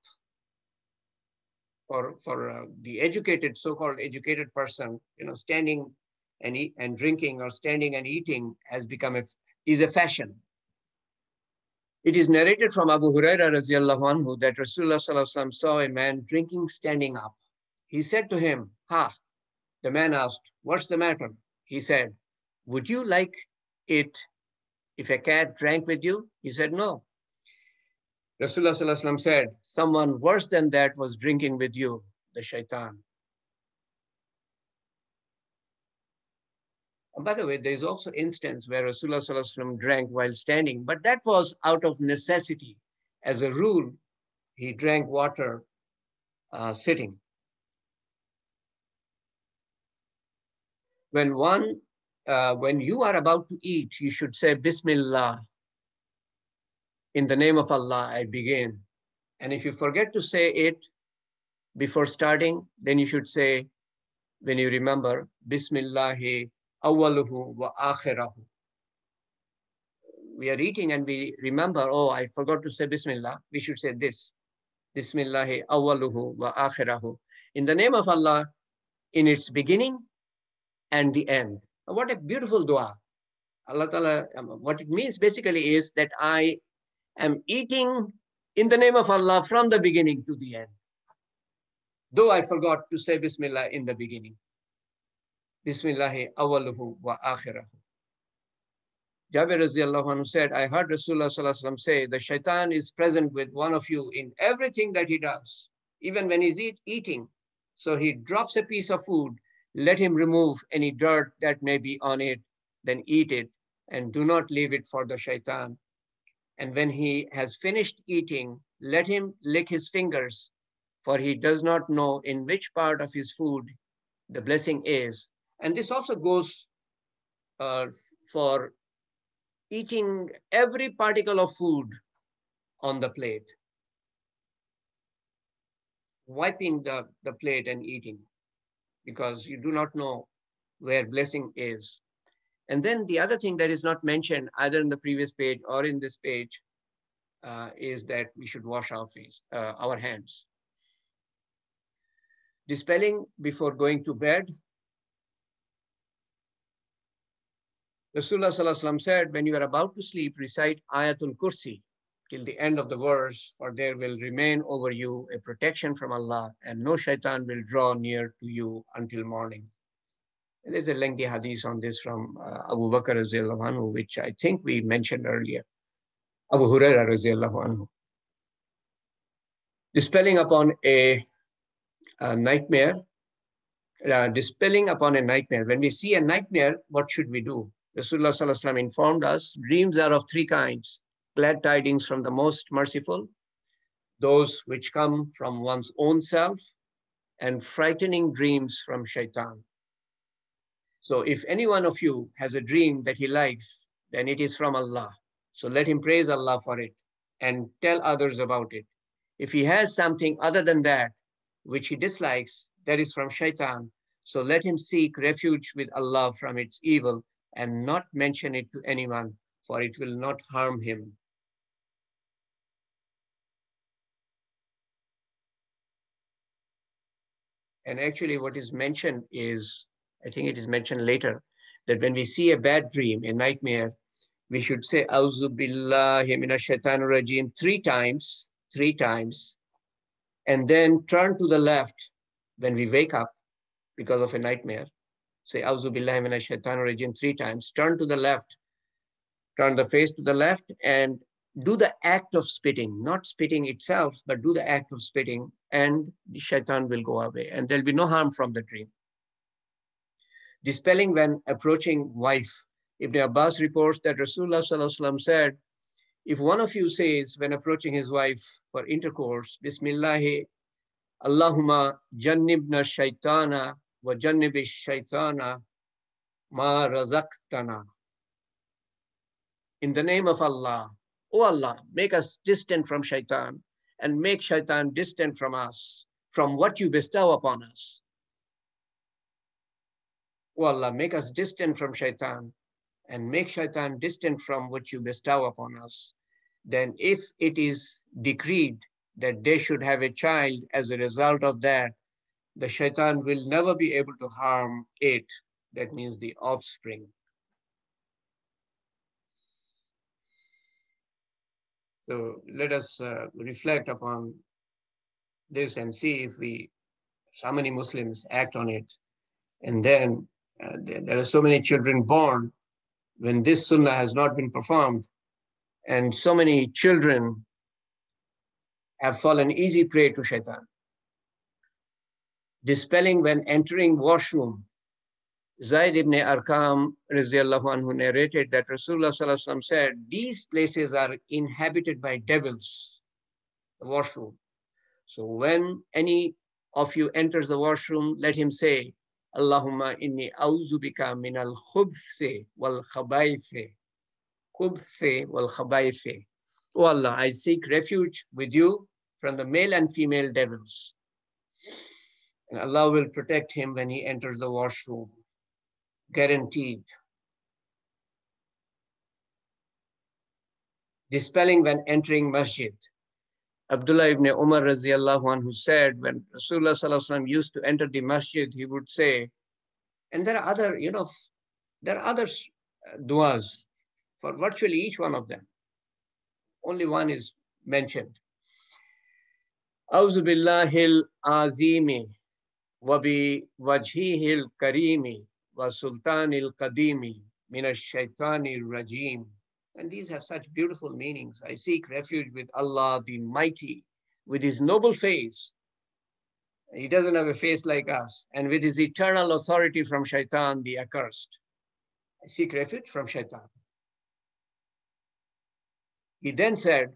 For, for uh, the educated, so-called educated person, you know, standing and, eat, and drinking or standing and eating has become a, is a fashion. It is narrated from Abu Huraira anhu that Rasulullah saw a man drinking standing up. He said to him, Ha, the man asked, what's the matter? He said, would you like it if a cat drank with you? He said, no. Rasulullah said, someone worse than that was drinking with you, the shaitan. And by the way, there is also instance where Rasulullah drank while standing, but that was out of necessity. As a rule, he drank water uh, sitting. When one uh, when you are about to eat, you should say Bismillah. In the name of Allah, I begin. And if you forget to say it before starting, then you should say, when you remember, Bismillahi awaluhu wa akhirahu. We are eating and we remember, oh, I forgot to say Bismillah. We should say this. Bismillahi awaluhu wa akhirahu. In the name of Allah, in its beginning and the end. What a beautiful dua. Allah Ta'ala, um, what it means basically is that I am eating in the name of Allah from the beginning to the end. Though I forgot to say Bismillah in the beginning. Bismillahi awaluhu wa akhirahu. Jabir said, I heard Rasulullah say, the shaitan is present with one of you in everything that he does, even when he's eat, eating. So he drops a piece of food let him remove any dirt that may be on it, then eat it, and do not leave it for the shaitan. And when he has finished eating, let him lick his fingers, for he does not know in which part of his food the blessing is. And this also goes uh, for eating every particle of food on the plate, wiping the, the plate and eating, because you do not know where blessing is. And then the other thing that is not mentioned either in the previous page or in this page uh, is that we should wash our face, uh, our hands. Dispelling before going to bed. Rasulullah said, when you are about to sleep, recite Ayatul Kursi till the end of the verse, for there will remain over you a protection from Allah, and no shaitan will draw near to you until morning. There's a lengthy hadith on this from uh, Abu Bakr anhu, which I think we mentioned earlier. Abu Huraira anhu. Dispelling upon a, a nightmare, uh, dispelling upon a nightmare. When we see a nightmare, what should we do? Rasulullah informed us, dreams are of three kinds. Glad tidings from the most merciful, those which come from one's own self, and frightening dreams from shaitan. So if any one of you has a dream that he likes, then it is from Allah. So let him praise Allah for it and tell others about it. If he has something other than that, which he dislikes, that is from shaitan. So let him seek refuge with Allah from its evil and not mention it to anyone, for it will not harm him. And actually what is mentioned is I think it is mentioned later, that when we see a bad dream, a nightmare, we should say, Auzu billahi minash rajim three times, three times, and then turn to the left when we wake up because of a nightmare. Say, Auzu billahi minash rajim three times, turn to the left, turn the face to the left, and do the act of spitting, not spitting itself, but do the act of spitting, and the shaitan will go away, and there'll be no harm from the dream dispelling when approaching wife. Ibn Abbas reports that Rasulullah said, if one of you says when approaching his wife for intercourse, Bismillahi, Allahumma jannibna shaitana wa jannibi shaitana ma razaqtana. In the name of Allah, O Allah, make us distant from shaitan and make shaitan distant from us, from what you bestow upon us. O Allah, make us distant from shaitan and make shaitan distant from what you bestow upon us. Then if it is decreed that they should have a child as a result of that, the shaitan will never be able to harm it. That means the offspring. So let us uh, reflect upon this and see if we, how many Muslims act on it. And then uh, there, there, are so many children born when this sunnah has not been performed, and so many children have fallen easy prey to shaitan. Dispelling when entering washroom, Zaid ibn Arqam anhu narrated that Rasulullah said, these places are inhabited by devils, the washroom. So when any of you enters the washroom, let him say, Allahumma inni auzubika min al khubthi wal khabaithi. Khubthi wal khabaithi. Oh Allah, I seek refuge with you from the male and female devils. And Allah will protect him when he enters the washroom. Guaranteed. Dispelling when entering masjid. Abdullah ibn Umar radiallahu anhu said when Rasulullah sallallahu used to enter the masjid, he would say, and there are other, you know, there are other uh, du'as for virtually each one of them. Only one is mentioned. أعوذ بالله العظيم وبوجهه الكريم وسلطان القديم من الشيطان الرجيم and these have such beautiful meanings. I seek refuge with Allah the Mighty, with His noble face. He doesn't have a face like us, and with His eternal authority from Shaitan, the accursed. I seek refuge from Shaitan. He then said,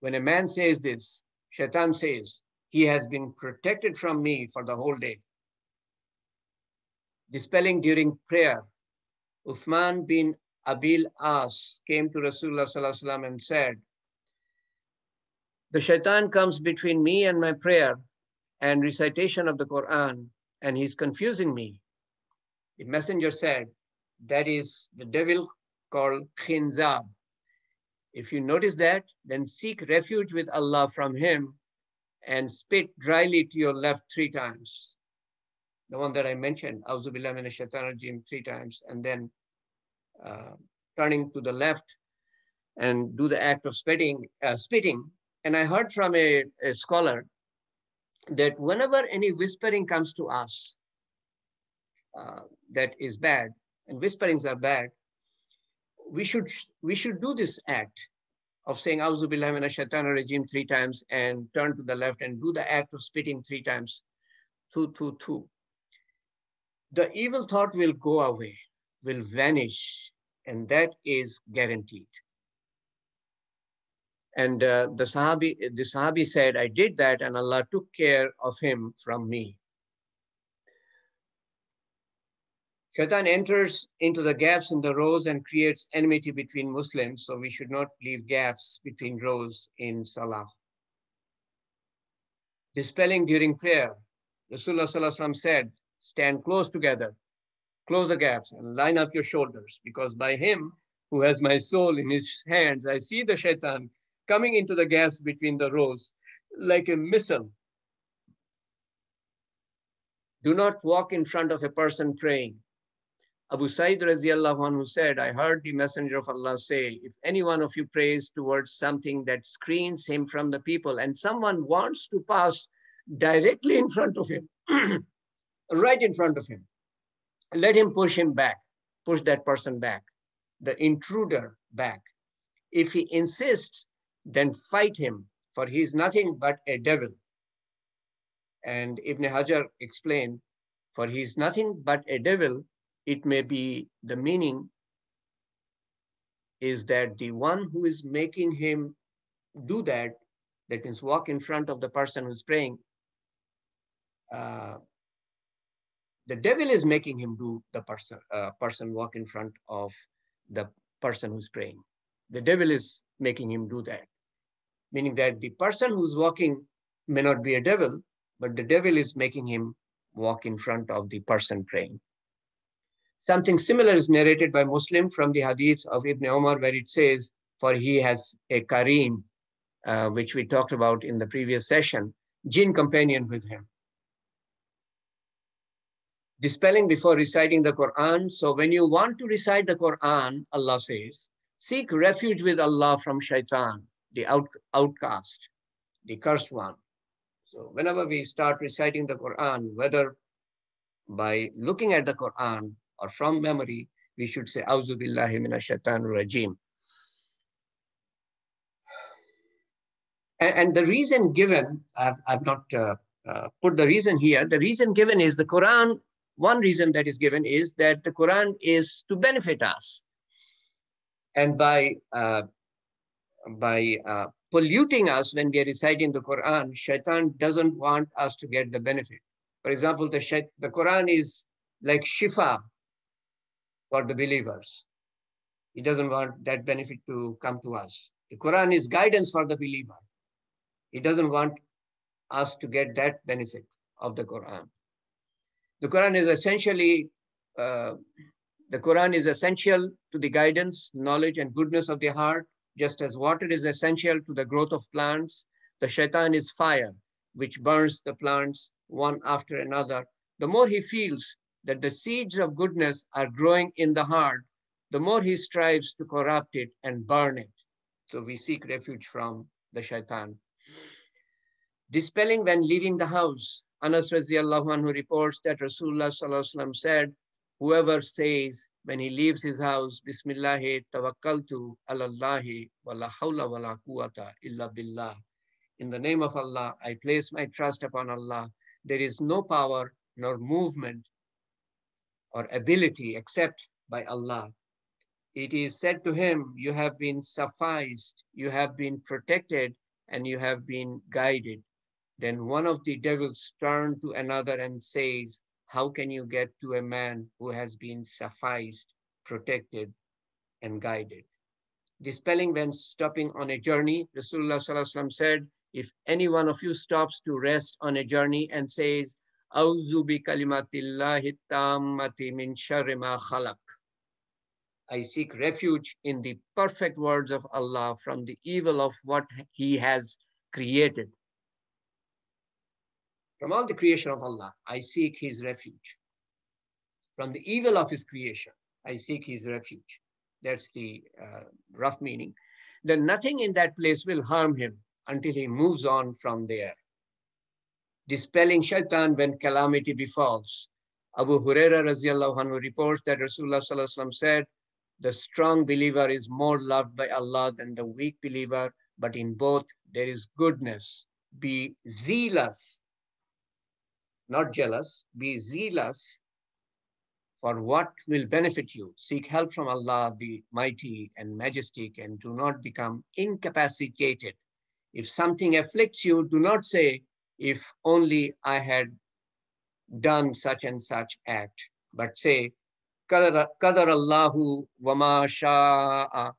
when a man says this, Shaitan says, he has been protected from me for the whole day. Dispelling during prayer, Uthman bin Abil As came to Rasulullah and said, the shaitan comes between me and my prayer and recitation of the Quran, and he's confusing me. The messenger said, that is the devil called Khinzab. If you notice that, then seek refuge with Allah from him and spit dryly to your left three times. The one that I mentioned, Auzubillah min shaitan Rajim, three times, and then uh, turning to the left and do the act of spitting, uh, spitting. And I heard from a, a scholar that whenever any whispering comes to us uh, that is bad, and whisperings are bad, we should we should do this act of saying Auzu billahi minash shaitanir rajim three times and turn to the left and do the act of spitting three times. Two, two, two. The evil thought will go away, will vanish, and that is guaranteed. And uh, the Sahabi, the Sahabi said, I did that and Allah took care of him from me. Shaitan enters into the gaps in the rows and creates enmity between Muslims, so we should not leave gaps between rows in Salah. Dispelling during prayer, Rasulullah said, stand close together, close the gaps and line up your shoulders, because by him who has my soul in his hands, I see the shaitan coming into the gaps between the rows like a missile. Do not walk in front of a person praying. Abu Sa'id radiallahu anhu said, I heard the messenger of Allah say, if any one of you prays towards something that screens him from the people and someone wants to pass directly in front of him, right in front of him, let him push him back, push that person back, the intruder back. If he insists, then fight him, for he is nothing but a devil. And Ibn Hajar explained, for he is nothing but a devil, it may be the meaning is that the one who is making him do that, that means walk in front of the person who's praying, uh, the devil is making him do the person, uh, person walk in front of the person who's praying. The devil is making him do that meaning that the person who's walking may not be a devil, but the devil is making him walk in front of the person praying. Something similar is narrated by Muslim from the hadith of Ibn Umar, where it says, For he has a Qarin, uh, which we talked about in the previous session, jinn companion with him. Dispelling before reciting the Quran. So when you want to recite the Quran, Allah says, seek refuge with Allah from shaitan the out, outcast, the cursed one. So whenever we start reciting the Quran, whether by looking at the Quran or from memory, we should say, Auzu billahi minash shaitan rajim. And, and, the reason given, I've, I've not uh, uh, put the reason here, the reason given is the Quran, one reason that is given is that the Quran is to benefit us. And by uh, by uh, polluting us when we are reciting the Quran, shaitan doesn't want us to get the benefit. For example, the, the Quran is like shifa for the believers. He doesn't want that benefit to come to us. The Quran is guidance for the believer. He doesn't want us to get that benefit of the Quran. The Quran is essentially, uh, the Quran is essential to the guidance, knowledge, and goodness of the heart just as water is essential to the growth of plants, the shaitan is fire, which burns the plants one after another. The more he feels that the seeds of goodness are growing in the heart, the more he strives to corrupt it and burn it. So we seek refuge from the shaitan. Dispelling when leaving the house. Anas anhu reports that Rasulullah said, whoever says when he leaves his house, Bismillahi tawakkaltu alallahi wa la hawla wa la quwwata illa billah. In the name of Allah, I place my trust upon Allah. There is no power nor movement or ability except by Allah. it is said to him, You have been sufficed, you have been protected, and you have been guided. Then one of the devils turned to another and says, How can you get to a man who has been sufficed, protected, and guided? Dispelling when stopping on a journey, Rasulullah said, If any one of you stops to rest on a journey and says, bi kalimatillahi min sharri ma khalaq. I seek refuge in the perfect words of Allah from the evil of what He has created. From all the creation of Allah, I seek His refuge. From the evil of His creation, I seek His refuge. That's the uh, rough meaning. Then nothing in that place will harm him until he moves on from there. Dispelling shaitan when calamity befalls. Abu Huraira anhu reports that Rasulullah said, the strong believer is more loved by Allah than the weak believer, but in both there is goodness. Be zealous, not jealous, be zealous for what will benefit you. Seek help from Allah, the mighty and majestic, and do not become incapacitated. If something afflicts you, do not say, if only I had done such and such act, but say, qadar Allahu wa ma sha'a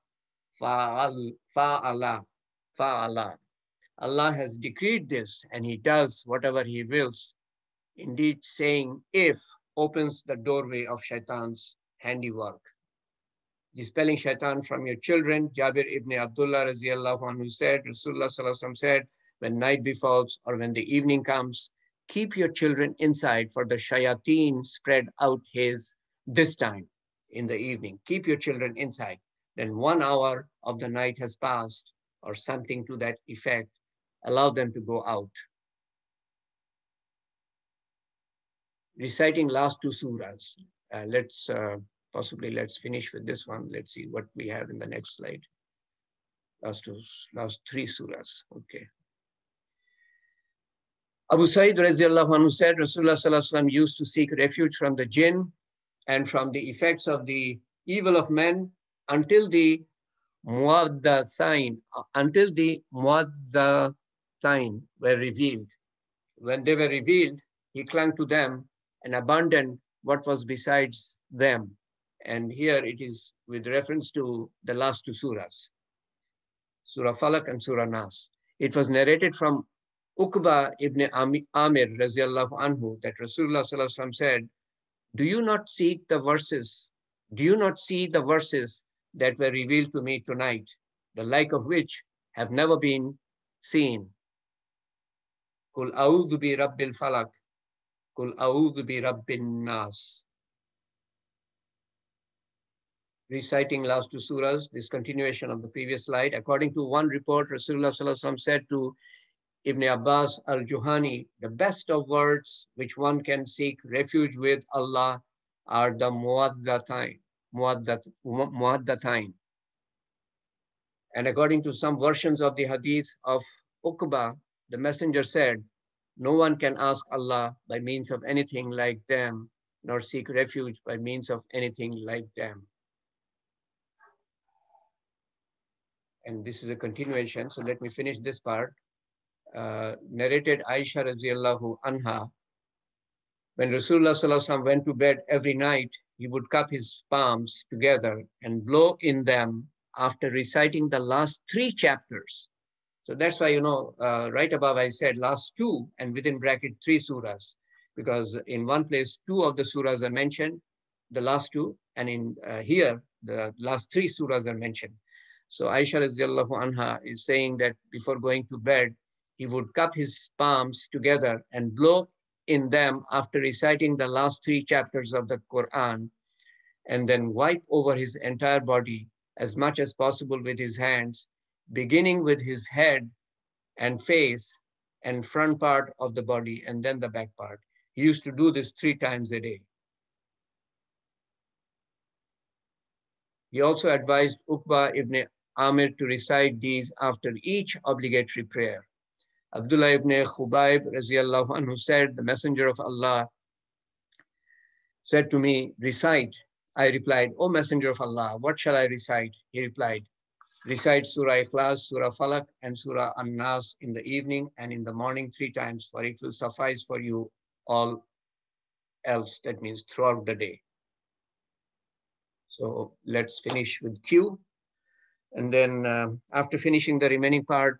fa'ala, fa'ala. Allah has decreed this and he does whatever he wills. Indeed, saying if opens the doorway of shaitan's handiwork. Dispelling shaitan from your children, Jabir ibn Abdullah radiallahu anhu said, Rasulullah said, when night befalls or when the evening comes, keep your children inside for the shayateen spread out his this time in the evening. Keep your children inside. Then one hour of the night has passed or something to that effect. Allow them to go out. Reciting last two surahs. Uh, let's uh, possibly let's finish with this one. Let's see what we have in the next slide. Last two, last three surahs. Okay. Abu Sa'id anhu said Rasulullah used to seek refuge from the jinn and from the effects of the evil of men until the sign, until the sign were revealed. When they were revealed, he clung to them and abandon what was besides them. And here it is with reference to the last two surahs, Surah Falak and Surah Nas. It was narrated from Uqba ibn Amir radiallahu anhu that Rasulullah said, do you not seek the verses? Do you not see the verses that were revealed to me tonight, the like of which have never been seen? Kul a'udhu bi rabbil falak. Kul a'udhu bi rabbin nas. Reciting last two surahs, this continuation of the previous slide. According to one report, Rasulullah said to Ibn Abbas al-Juhani, the best of words which one can seek refuge with Allah are the muaddatain, muaddatain. And according to some versions of the hadith of Uqba, the messenger said, no one can ask Allah by means of anything like them, nor seek refuge by means of anything like them. And this is a continuation, so let me finish this part uh, narrated Aisha radiallahu anha, when Rasulullah went to bed every night, he would cup his palms together and blow in them after reciting the last three chapters. So that's why, you know, uh, right above I said last two and within bracket three surahs, because in one place, two of the surahs are mentioned, the last two, and in uh, here, the last three surahs are mentioned. So Aisha anha is saying that before going to bed, he would cup his palms together and blow in them after reciting the last three chapters of the Quran, and then wipe over his entire body as much as possible with his hands, beginning with his head and face and front part of the body and then the back part. He used to do this three times a day. He also advised Uqba ibn Amir to recite these after each obligatory prayer. Abdullah ibn Khubayb anhu said, the messenger of Allah said to me, recite I replied, O Messenger of Allah, what shall I recite? He replied, recite Surah Ikhlas, Surah Falak, and Surah An-Nas in the evening and in the morning three times, for it will suffice for you all else. That means throughout the day. So let's finish with Q. And then uh, after finishing the remaining part,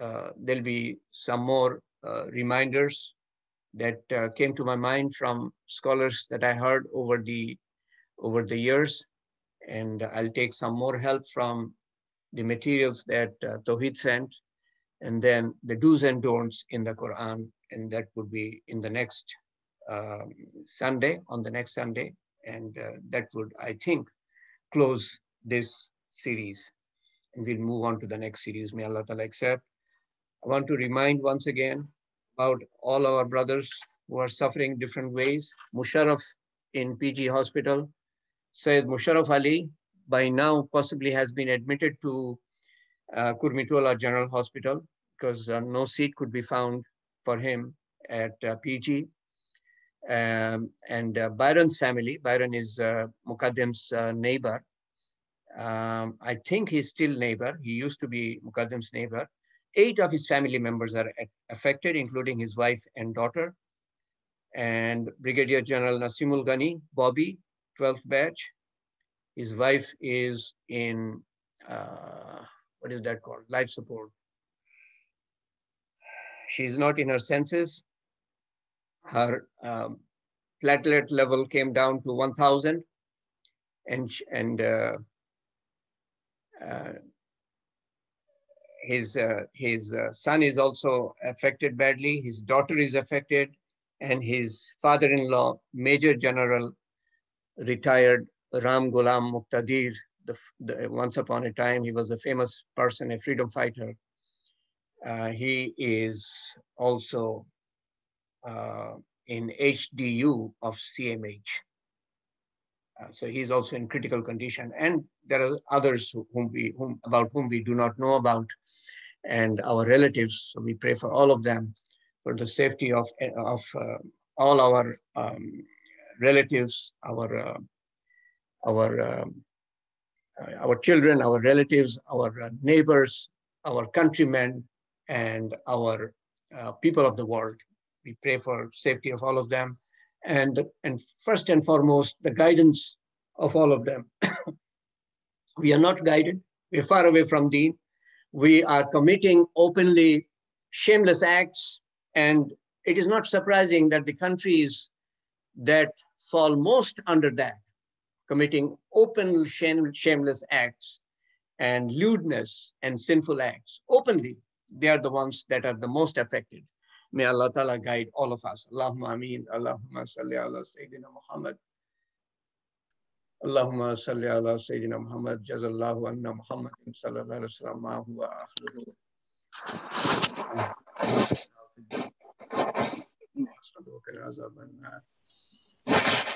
uh, there'll be some more uh, reminders that uh, came to my mind from scholars that I heard over the over the years. And I'll take some more help from the materials that uh, Tawhid sent, and then the do's and don'ts in the Quran. And that would be in the next um, Sunday, on the next Sunday. And uh, that would, I think, close this series. And we'll move on to the next series. May Allah Ta'ala accept. I want to remind once again about all our brothers who are suffering different ways. Musharraf in PG Hospital, Said Musharraf Ali, by now possibly has been admitted to uh, Kurmitola General Hospital because uh, no seat could be found for him at uh, PG. Um, and uh, Byron's family, Byron is uh, uh, neighbor. Um, I think he's still neighbor. He used to be Mukaddem's neighbor. Eight of his family members are affected, including his wife and daughter. And Brigadier General Nasimul Ghani, Bobby, 12th batch. His wife is in, uh, what is that called? Life support. She's not in her senses. Her um, platelet level came down to 1,000 and, and uh, uh, his, uh, his uh, son is also affected badly. His daughter is affected and his father-in-law, Major General retired Ram Ghulam Muqtadir, the, the, once upon a time, he was a famous person, a freedom fighter. Uh, he is also uh, in HDU of CMH. Uh, so he's also in critical condition. And there are others whom we, whom, about whom we do not know about and our relatives. So we pray for all of them for the safety of, of uh, all our um, relatives, our uh, our um, uh, our children, our relatives, our uh, neighbors, our countrymen, and our uh, people of the world. We pray for safety of all of them, and and first and foremost, the guidance of all of them. we are not guided. We're far away from Deen. We are committing openly shameless acts, and it is not surprising that the countries that fall most under that committing open shame, shameless acts and lewdness and sinful acts openly, they are the ones that are the most affected. May Allah Ta'ala guide all of us. Allahumma ameen. Allahumma salli ala Sayyidina Muhammad. Allahumma salli ala Sayyidina Muhammad. Jazallahu anna Muhammad sallallahu alayhi wa sallam ma huwa akhiruhu.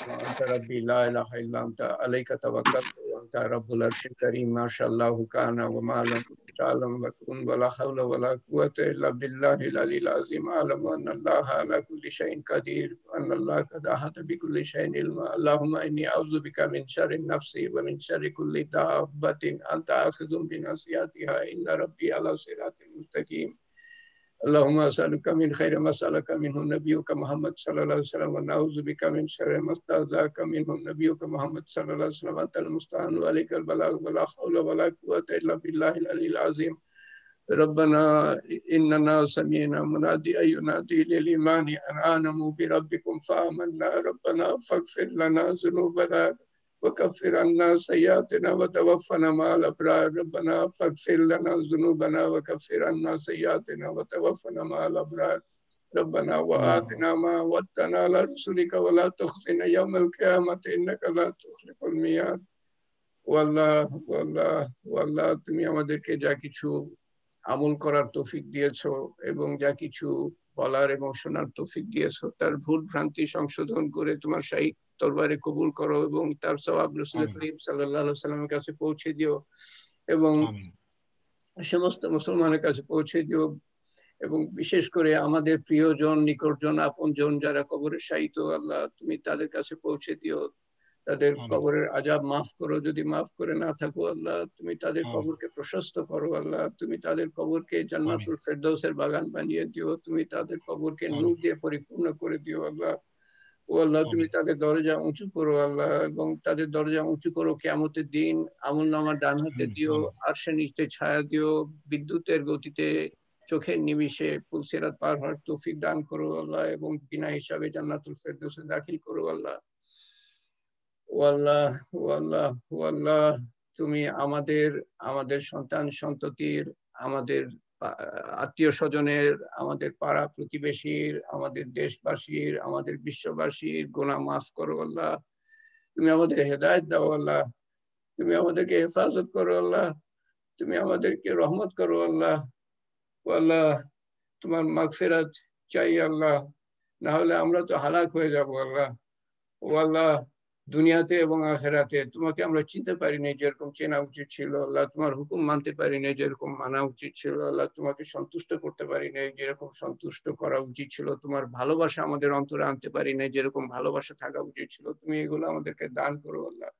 وأنت ربي لا إله إلا أنت عليك توكلت وأنت رب العرش الكريم. ما شاء الله كان وما لم تعلم وكن ولا حول ولا قوة إلا بالله العلي العظيم. أعلم أن الله على كل شيء قدير وأن الله قد أحاط بكل شيء علما. اللهم إني أعوذ بك من شر النفس ومن شر كل دابة. أنت آخذ بنصيحتها. إن ربي على صراط مستقيم اللهم أسألك من خير ما سألك منه نبيك محمد صلى الله عليه وسلم ونعوذ بك من شر ما استهزاك منه نبيك محمد صلى الله عليه وسلم. أنت المستعان وعليك البلاغ ولا حول ولا قوة إلا بالله العلي العظيم. ربنا إننا سمعنا منادي أي ينادي للإيمان أن آمنوا بربكم فآمنا. ربنا فاغفر لنا ذنوبنا. وكفر عنا سيئاتنا وتوفنا مع الأبرار ربنا فاغفر لنا ذنوبنا وكفر عنا سيئاتنا وتوفنا مع الأبرار ربنا وآتنا ما وعدتنا على رسلك ولا تخزنا يوم القيامة إنك لا تخلف الميعاد والله والله والله তুমি আমাদেরকে যা কিছু আমল করার তৌফিক দিয়েছো এবং যা কিছু বলার এবং শোনার তৌফিক দিয়েছো তার ভুল ভ্রান্তি সংশোধন করে তোমার শাহী দরবারে কবুল করো এবং তার সবাব রসুল করিম সাল্লাহ সাল্লামের কাছে পৌঁছে দিও এবং সমস্ত মুসলমানের কাছে পৌঁছে দিও এবং বিশেষ করে আমাদের প্রিয়জন নিকটজন আপনজন যারা কবরে সাহিত্য আল্লাহ তুমি তাদের কাছে পৌঁছে দিও। তাদের কবরের আজাব মাফ করো যদি মাফ করে না থাকো আল্লাহ তুমি তাদের কবরকে প্রশস্ত করো আল্লাহ তুমি তাদের কবরকে জান্নাতুল ফেরদৌসের বাগান বানিয়ে দিও তুমি তাদের কবরকে নূর দিয়ে পরিপূর্ণ করে দিও আল্লাহ। ও আল্লাহ তুমি তাদের দরজা উঁচু করো আল্লাহ এবং তাদের দরজা উঁচু করো কেমতের দিন আমল নামার ডান হাতে দিও আরশে নিচে ছায়া দিও বিদ্যুতের গতিতে চোখের নিমিষে পুলসিরাত পার হওয়ার তৌফিক দান করো আল্লাহ এবং বিনা হিসাবে জান্নাতুল ফেরদৌসে দাখিল করো আল্লাহ। ও আল্লাহ ও আল্লাহ ও আল্লাহ তুমি আমাদের আমাদের সন্তান সন্ততির আমাদের আত্মীয় স্বজনের আমাদের পাড়া প্রতিবেশীর, আমাদের দেশবাসীর, আমাদের বিশ্ববাসীর গোনা মাফ করো আল্লাহ, তুমি আমাদের হেদায়ত দাও আল্লাহ, তুমি আমাদেরকে হেফাজত করো আল্লাহ, তুমি আমাদেরকে রহমত করো আল্লাহ আল্লাহ, তোমার মাগফেরাত চাই আল্লাহ না হলে আমরা তো হালাক হয়ে যাব আল্লাহ, ও আল্লাহ দুনিয়াতে এবং আখেরাতে। তোমাকে আমরা চিনতে পারিনি যেরকম চেনা উচিত ছিল, আল্লাহ তোমার হুকুম মানতে পারিনি যেরকম মানা উচিত ছিল, আল্লাহ তোমাকে সন্তুষ্ট করতে পারিনি যেরকম সন্তুষ্ট করা উচিত ছিল, তোমার ভালোবাসা আমাদের অন্তরে আনতে পারিনি যেরকম ভালোবাসা থাকা উচিত ছিল। তুমি এগুলো আমাদেরকে দান করো, আল্লাহ।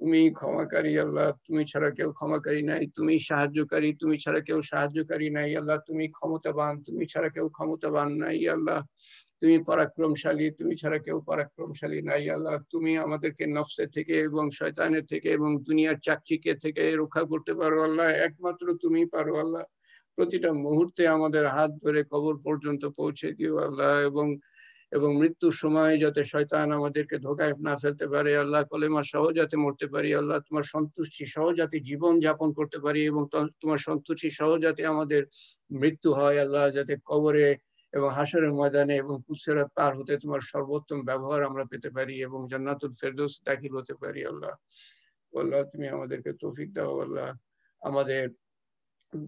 তুমি ক্ষমাকারী, আল্লাহ। তুমি ছাড়া কেউ ক্ষমাকারী নাই। তুমি সাহায্যকারী, তুমি ছাড়া কেউ সাহায্যকারী নাই, আল্লাহ। তুমি ক্ষমতাবান, তুমি ছাড়া কেউ ক্ষমতাবান নাই, আল্লাহ। তুমি পরাক্রমশালী, তুমি ছাড়া কেউ পরাক্রমশালী নাই, আল্লাহ। তুমি আমাদেরকে নফসের থেকে এবং শয়তানের থেকে এবং দুনিয়ার চাকচিকে থেকে রক্ষা করতে পারো, আল্লাহ। একমাত্র তুমি পারো, আল্লাহ। প্রতিটা মুহূর্তে আমাদের হাত ধরে কবর পর্যন্ত পৌঁছে দিও, আল্লাহ। এবং এবং মৃত্যুর সময় যাতে শয়তান আমাদেরকে ধোকায় না ফেলতে পারে, আল্লাহ। কলেমা সহ যাতে মরতে পারি, আল্লাহ। তোমার সন্তুষ্টি সহ যাতে জীবন যাপন করতে পারি এবং তোমার সন্তুষ্টি সহ যাতে আমাদের মৃত্যু হয়, আল্লাহ। যাতে কবরে এবং হাসরের ময়দানে এবং পুলসেরা পার হতে তোমার সর্বোত্তম ব্যবহার আমরা পেতে পারি এবং জান্নাতুল ফেরদৌস দাখিল হতে পারি আল্লাহ। আল্লাহ তুমি আমাদেরকে তৌফিক দাও আল্লাহ। আমাদের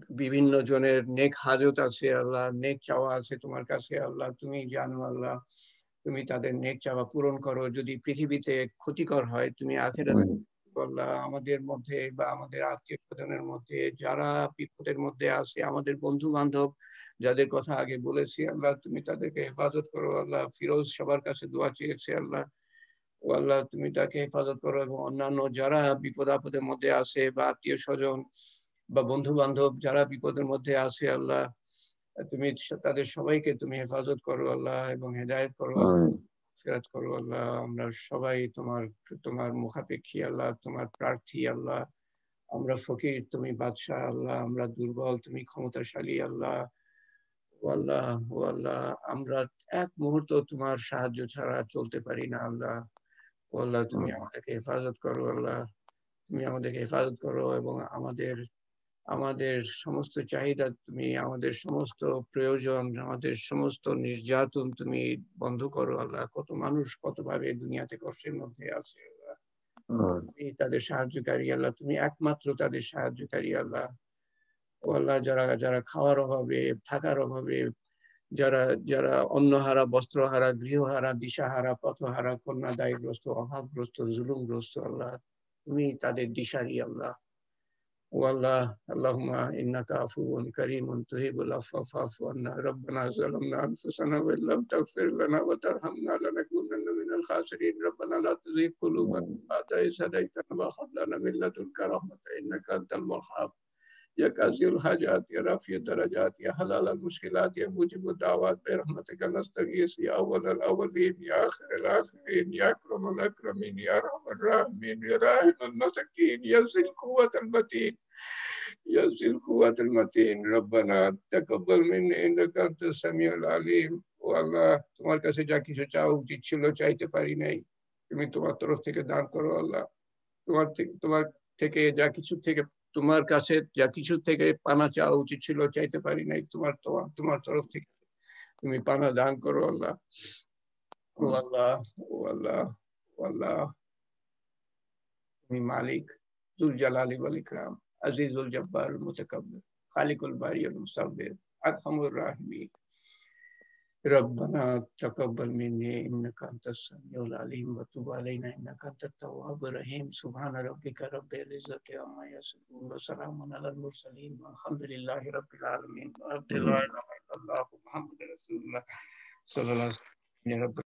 বিভিন্ন জনের নেক হাজত আছে আল্লাহ। নেক চাওয়া আছে তোমার কাছে আল্লাহ। তুমি জানো আল্লাহ তুমি তাদের নেক চাওয়া পূরণ করো। যদি পৃথিবীতে ক্ষতিকর হয় তুমি আখের আল্লাহ আমাদের মধ্যে বা আমাদের আত্মীয় স্বজনের মধ্যে যারা বিপদের মধ্যে আছে আমাদের বন্ধু বান্ধব যাদের কথা আগে বলেছি আল্লাহ তুমি তাদেরকে হেফাজত করো। আল্লাহ ফিরোজ সবার কাছে দোয়া চেয়েছে আল্লাহ। ও আল্লাহ তুমি তাকে হেফাজত করো এবং অন্যান্য যারা বিপদ আপদের মধ্যে আছে বা আত্মীয় স্বজন বা বন্ধু বান্ধব যারা বিপদের মধ্যে আছে আল্লাহ তুমি তাদের সবাইকে তুমি হেফাজত করো আল্লাহ এবং হেদায়ত করো ফেরাত করো আল্লাহ। আমরা সবাই তোমার তোমার মুখাপেক্ষী আল্লাহ তোমার প্রার্থী আল্লাহ। আমরা ফকির তুমি বাদশাহ আল্লাহ। আমরা দুর্বল তুমি ক্ষমতাশালী আল্লাহ। আল্লাহ আল্লাহ আমরা এক মুহূর্ত তোমার সাহায্য ছাড়া চলতে পারি না আল্লাহ। আল্লাহ তুমি আমাদেরকে হেফাজত করো আল্লাহ। তুমি আমাদেরকে হেফাজত করো এবং আমাদের আমাদের সমস্ত চাহিদা তুমি আমাদের সমস্ত প্রয়োজন আমাদের সমস্ত নির্যাতন তুমি বন্ধ করো আল্লাহ। কত মানুষ কতভাবে দুনিয়াতে কষ্টের মধ্যে আছে তুমি তাদের সাহায্যকারী আল্লাহ। তুমি একমাত্র তাদের সাহায্যকারী আল্লাহ। কলা যারা যারা খাওয়ার অভাবে থাকার অভাবে যারা যারা অন্নহারা বস্ত্রহারা গৃহহারা দিশাহারা পথহারা কন্যা দায়গ্রস্ত অভাবগ্রস্ত জুলুমগ্রস্ত আল্লাহ তুমি তাদের দিশারি আল্লাহ ও আল্লাহ আল্লাহুমা ইন্নাকা আফুউন কারীমুন তুহিবুল আফওয়া ফাফু আন্না রব্বানা যালামনা আনফুসানা ওয়া ইল্লাম তাগফির লানা ওয়া তারহামনা লানাকুনান্না মিনাল খাসিরিন রব্বানা লা তুযিগ কুলুবানা বা'দা ইয হাদাইতানা ওয়া হাব লানা মিন লাদুনকা রাহমাতান ইন্নাকা আনতাল ওয়াহ্হাব या काजिल हाजात या रफ़ी दराजात या हलाल मुश्किल या मुजिब दावात बरहमत नस्तगीस, या अव्वल अव्वलीन, या आखिर आखिरीन, या अक्रम अक्रमीन, या रहमन रहमीन, या राहिम मसकीन या जिल कुवत मतीन, या जिल कुवत मतीन, रब्बना तकबल मिन इन्नका अंत समीउल अलीम। ও আল্লাহ তোমার কাছে যা কিছু চাওয়া উচিত তোমার কাছে যা কিছু থেকে পানা চাওয়া উচিত ছিল, চাইতে পারি নাই, তোমার তোমার তরফ থেকে। তুমি পানা দান করো, আল্লাহ। ও আল্লাহ ও আল্লাহ ও আল্লাহ। তুমি মালিক জুল জালালি ওয়াল ইকরাম, আজিজুল জব্বার মুতাকাব্বির, খালিকুল বারি ওয়াল মুসাব্বির আরহামুর রাহিমিন। ربنا تقبل مني انك انت السميع العليم. وتب علينا انك انت التواب الرحيم. سبحان ربك رب العزه عما يصفون، وسلام على المرسلين، والحمد لله رب العالمين. وعبد الله الله محمد رسول الله. صلى الله عليه وسلم.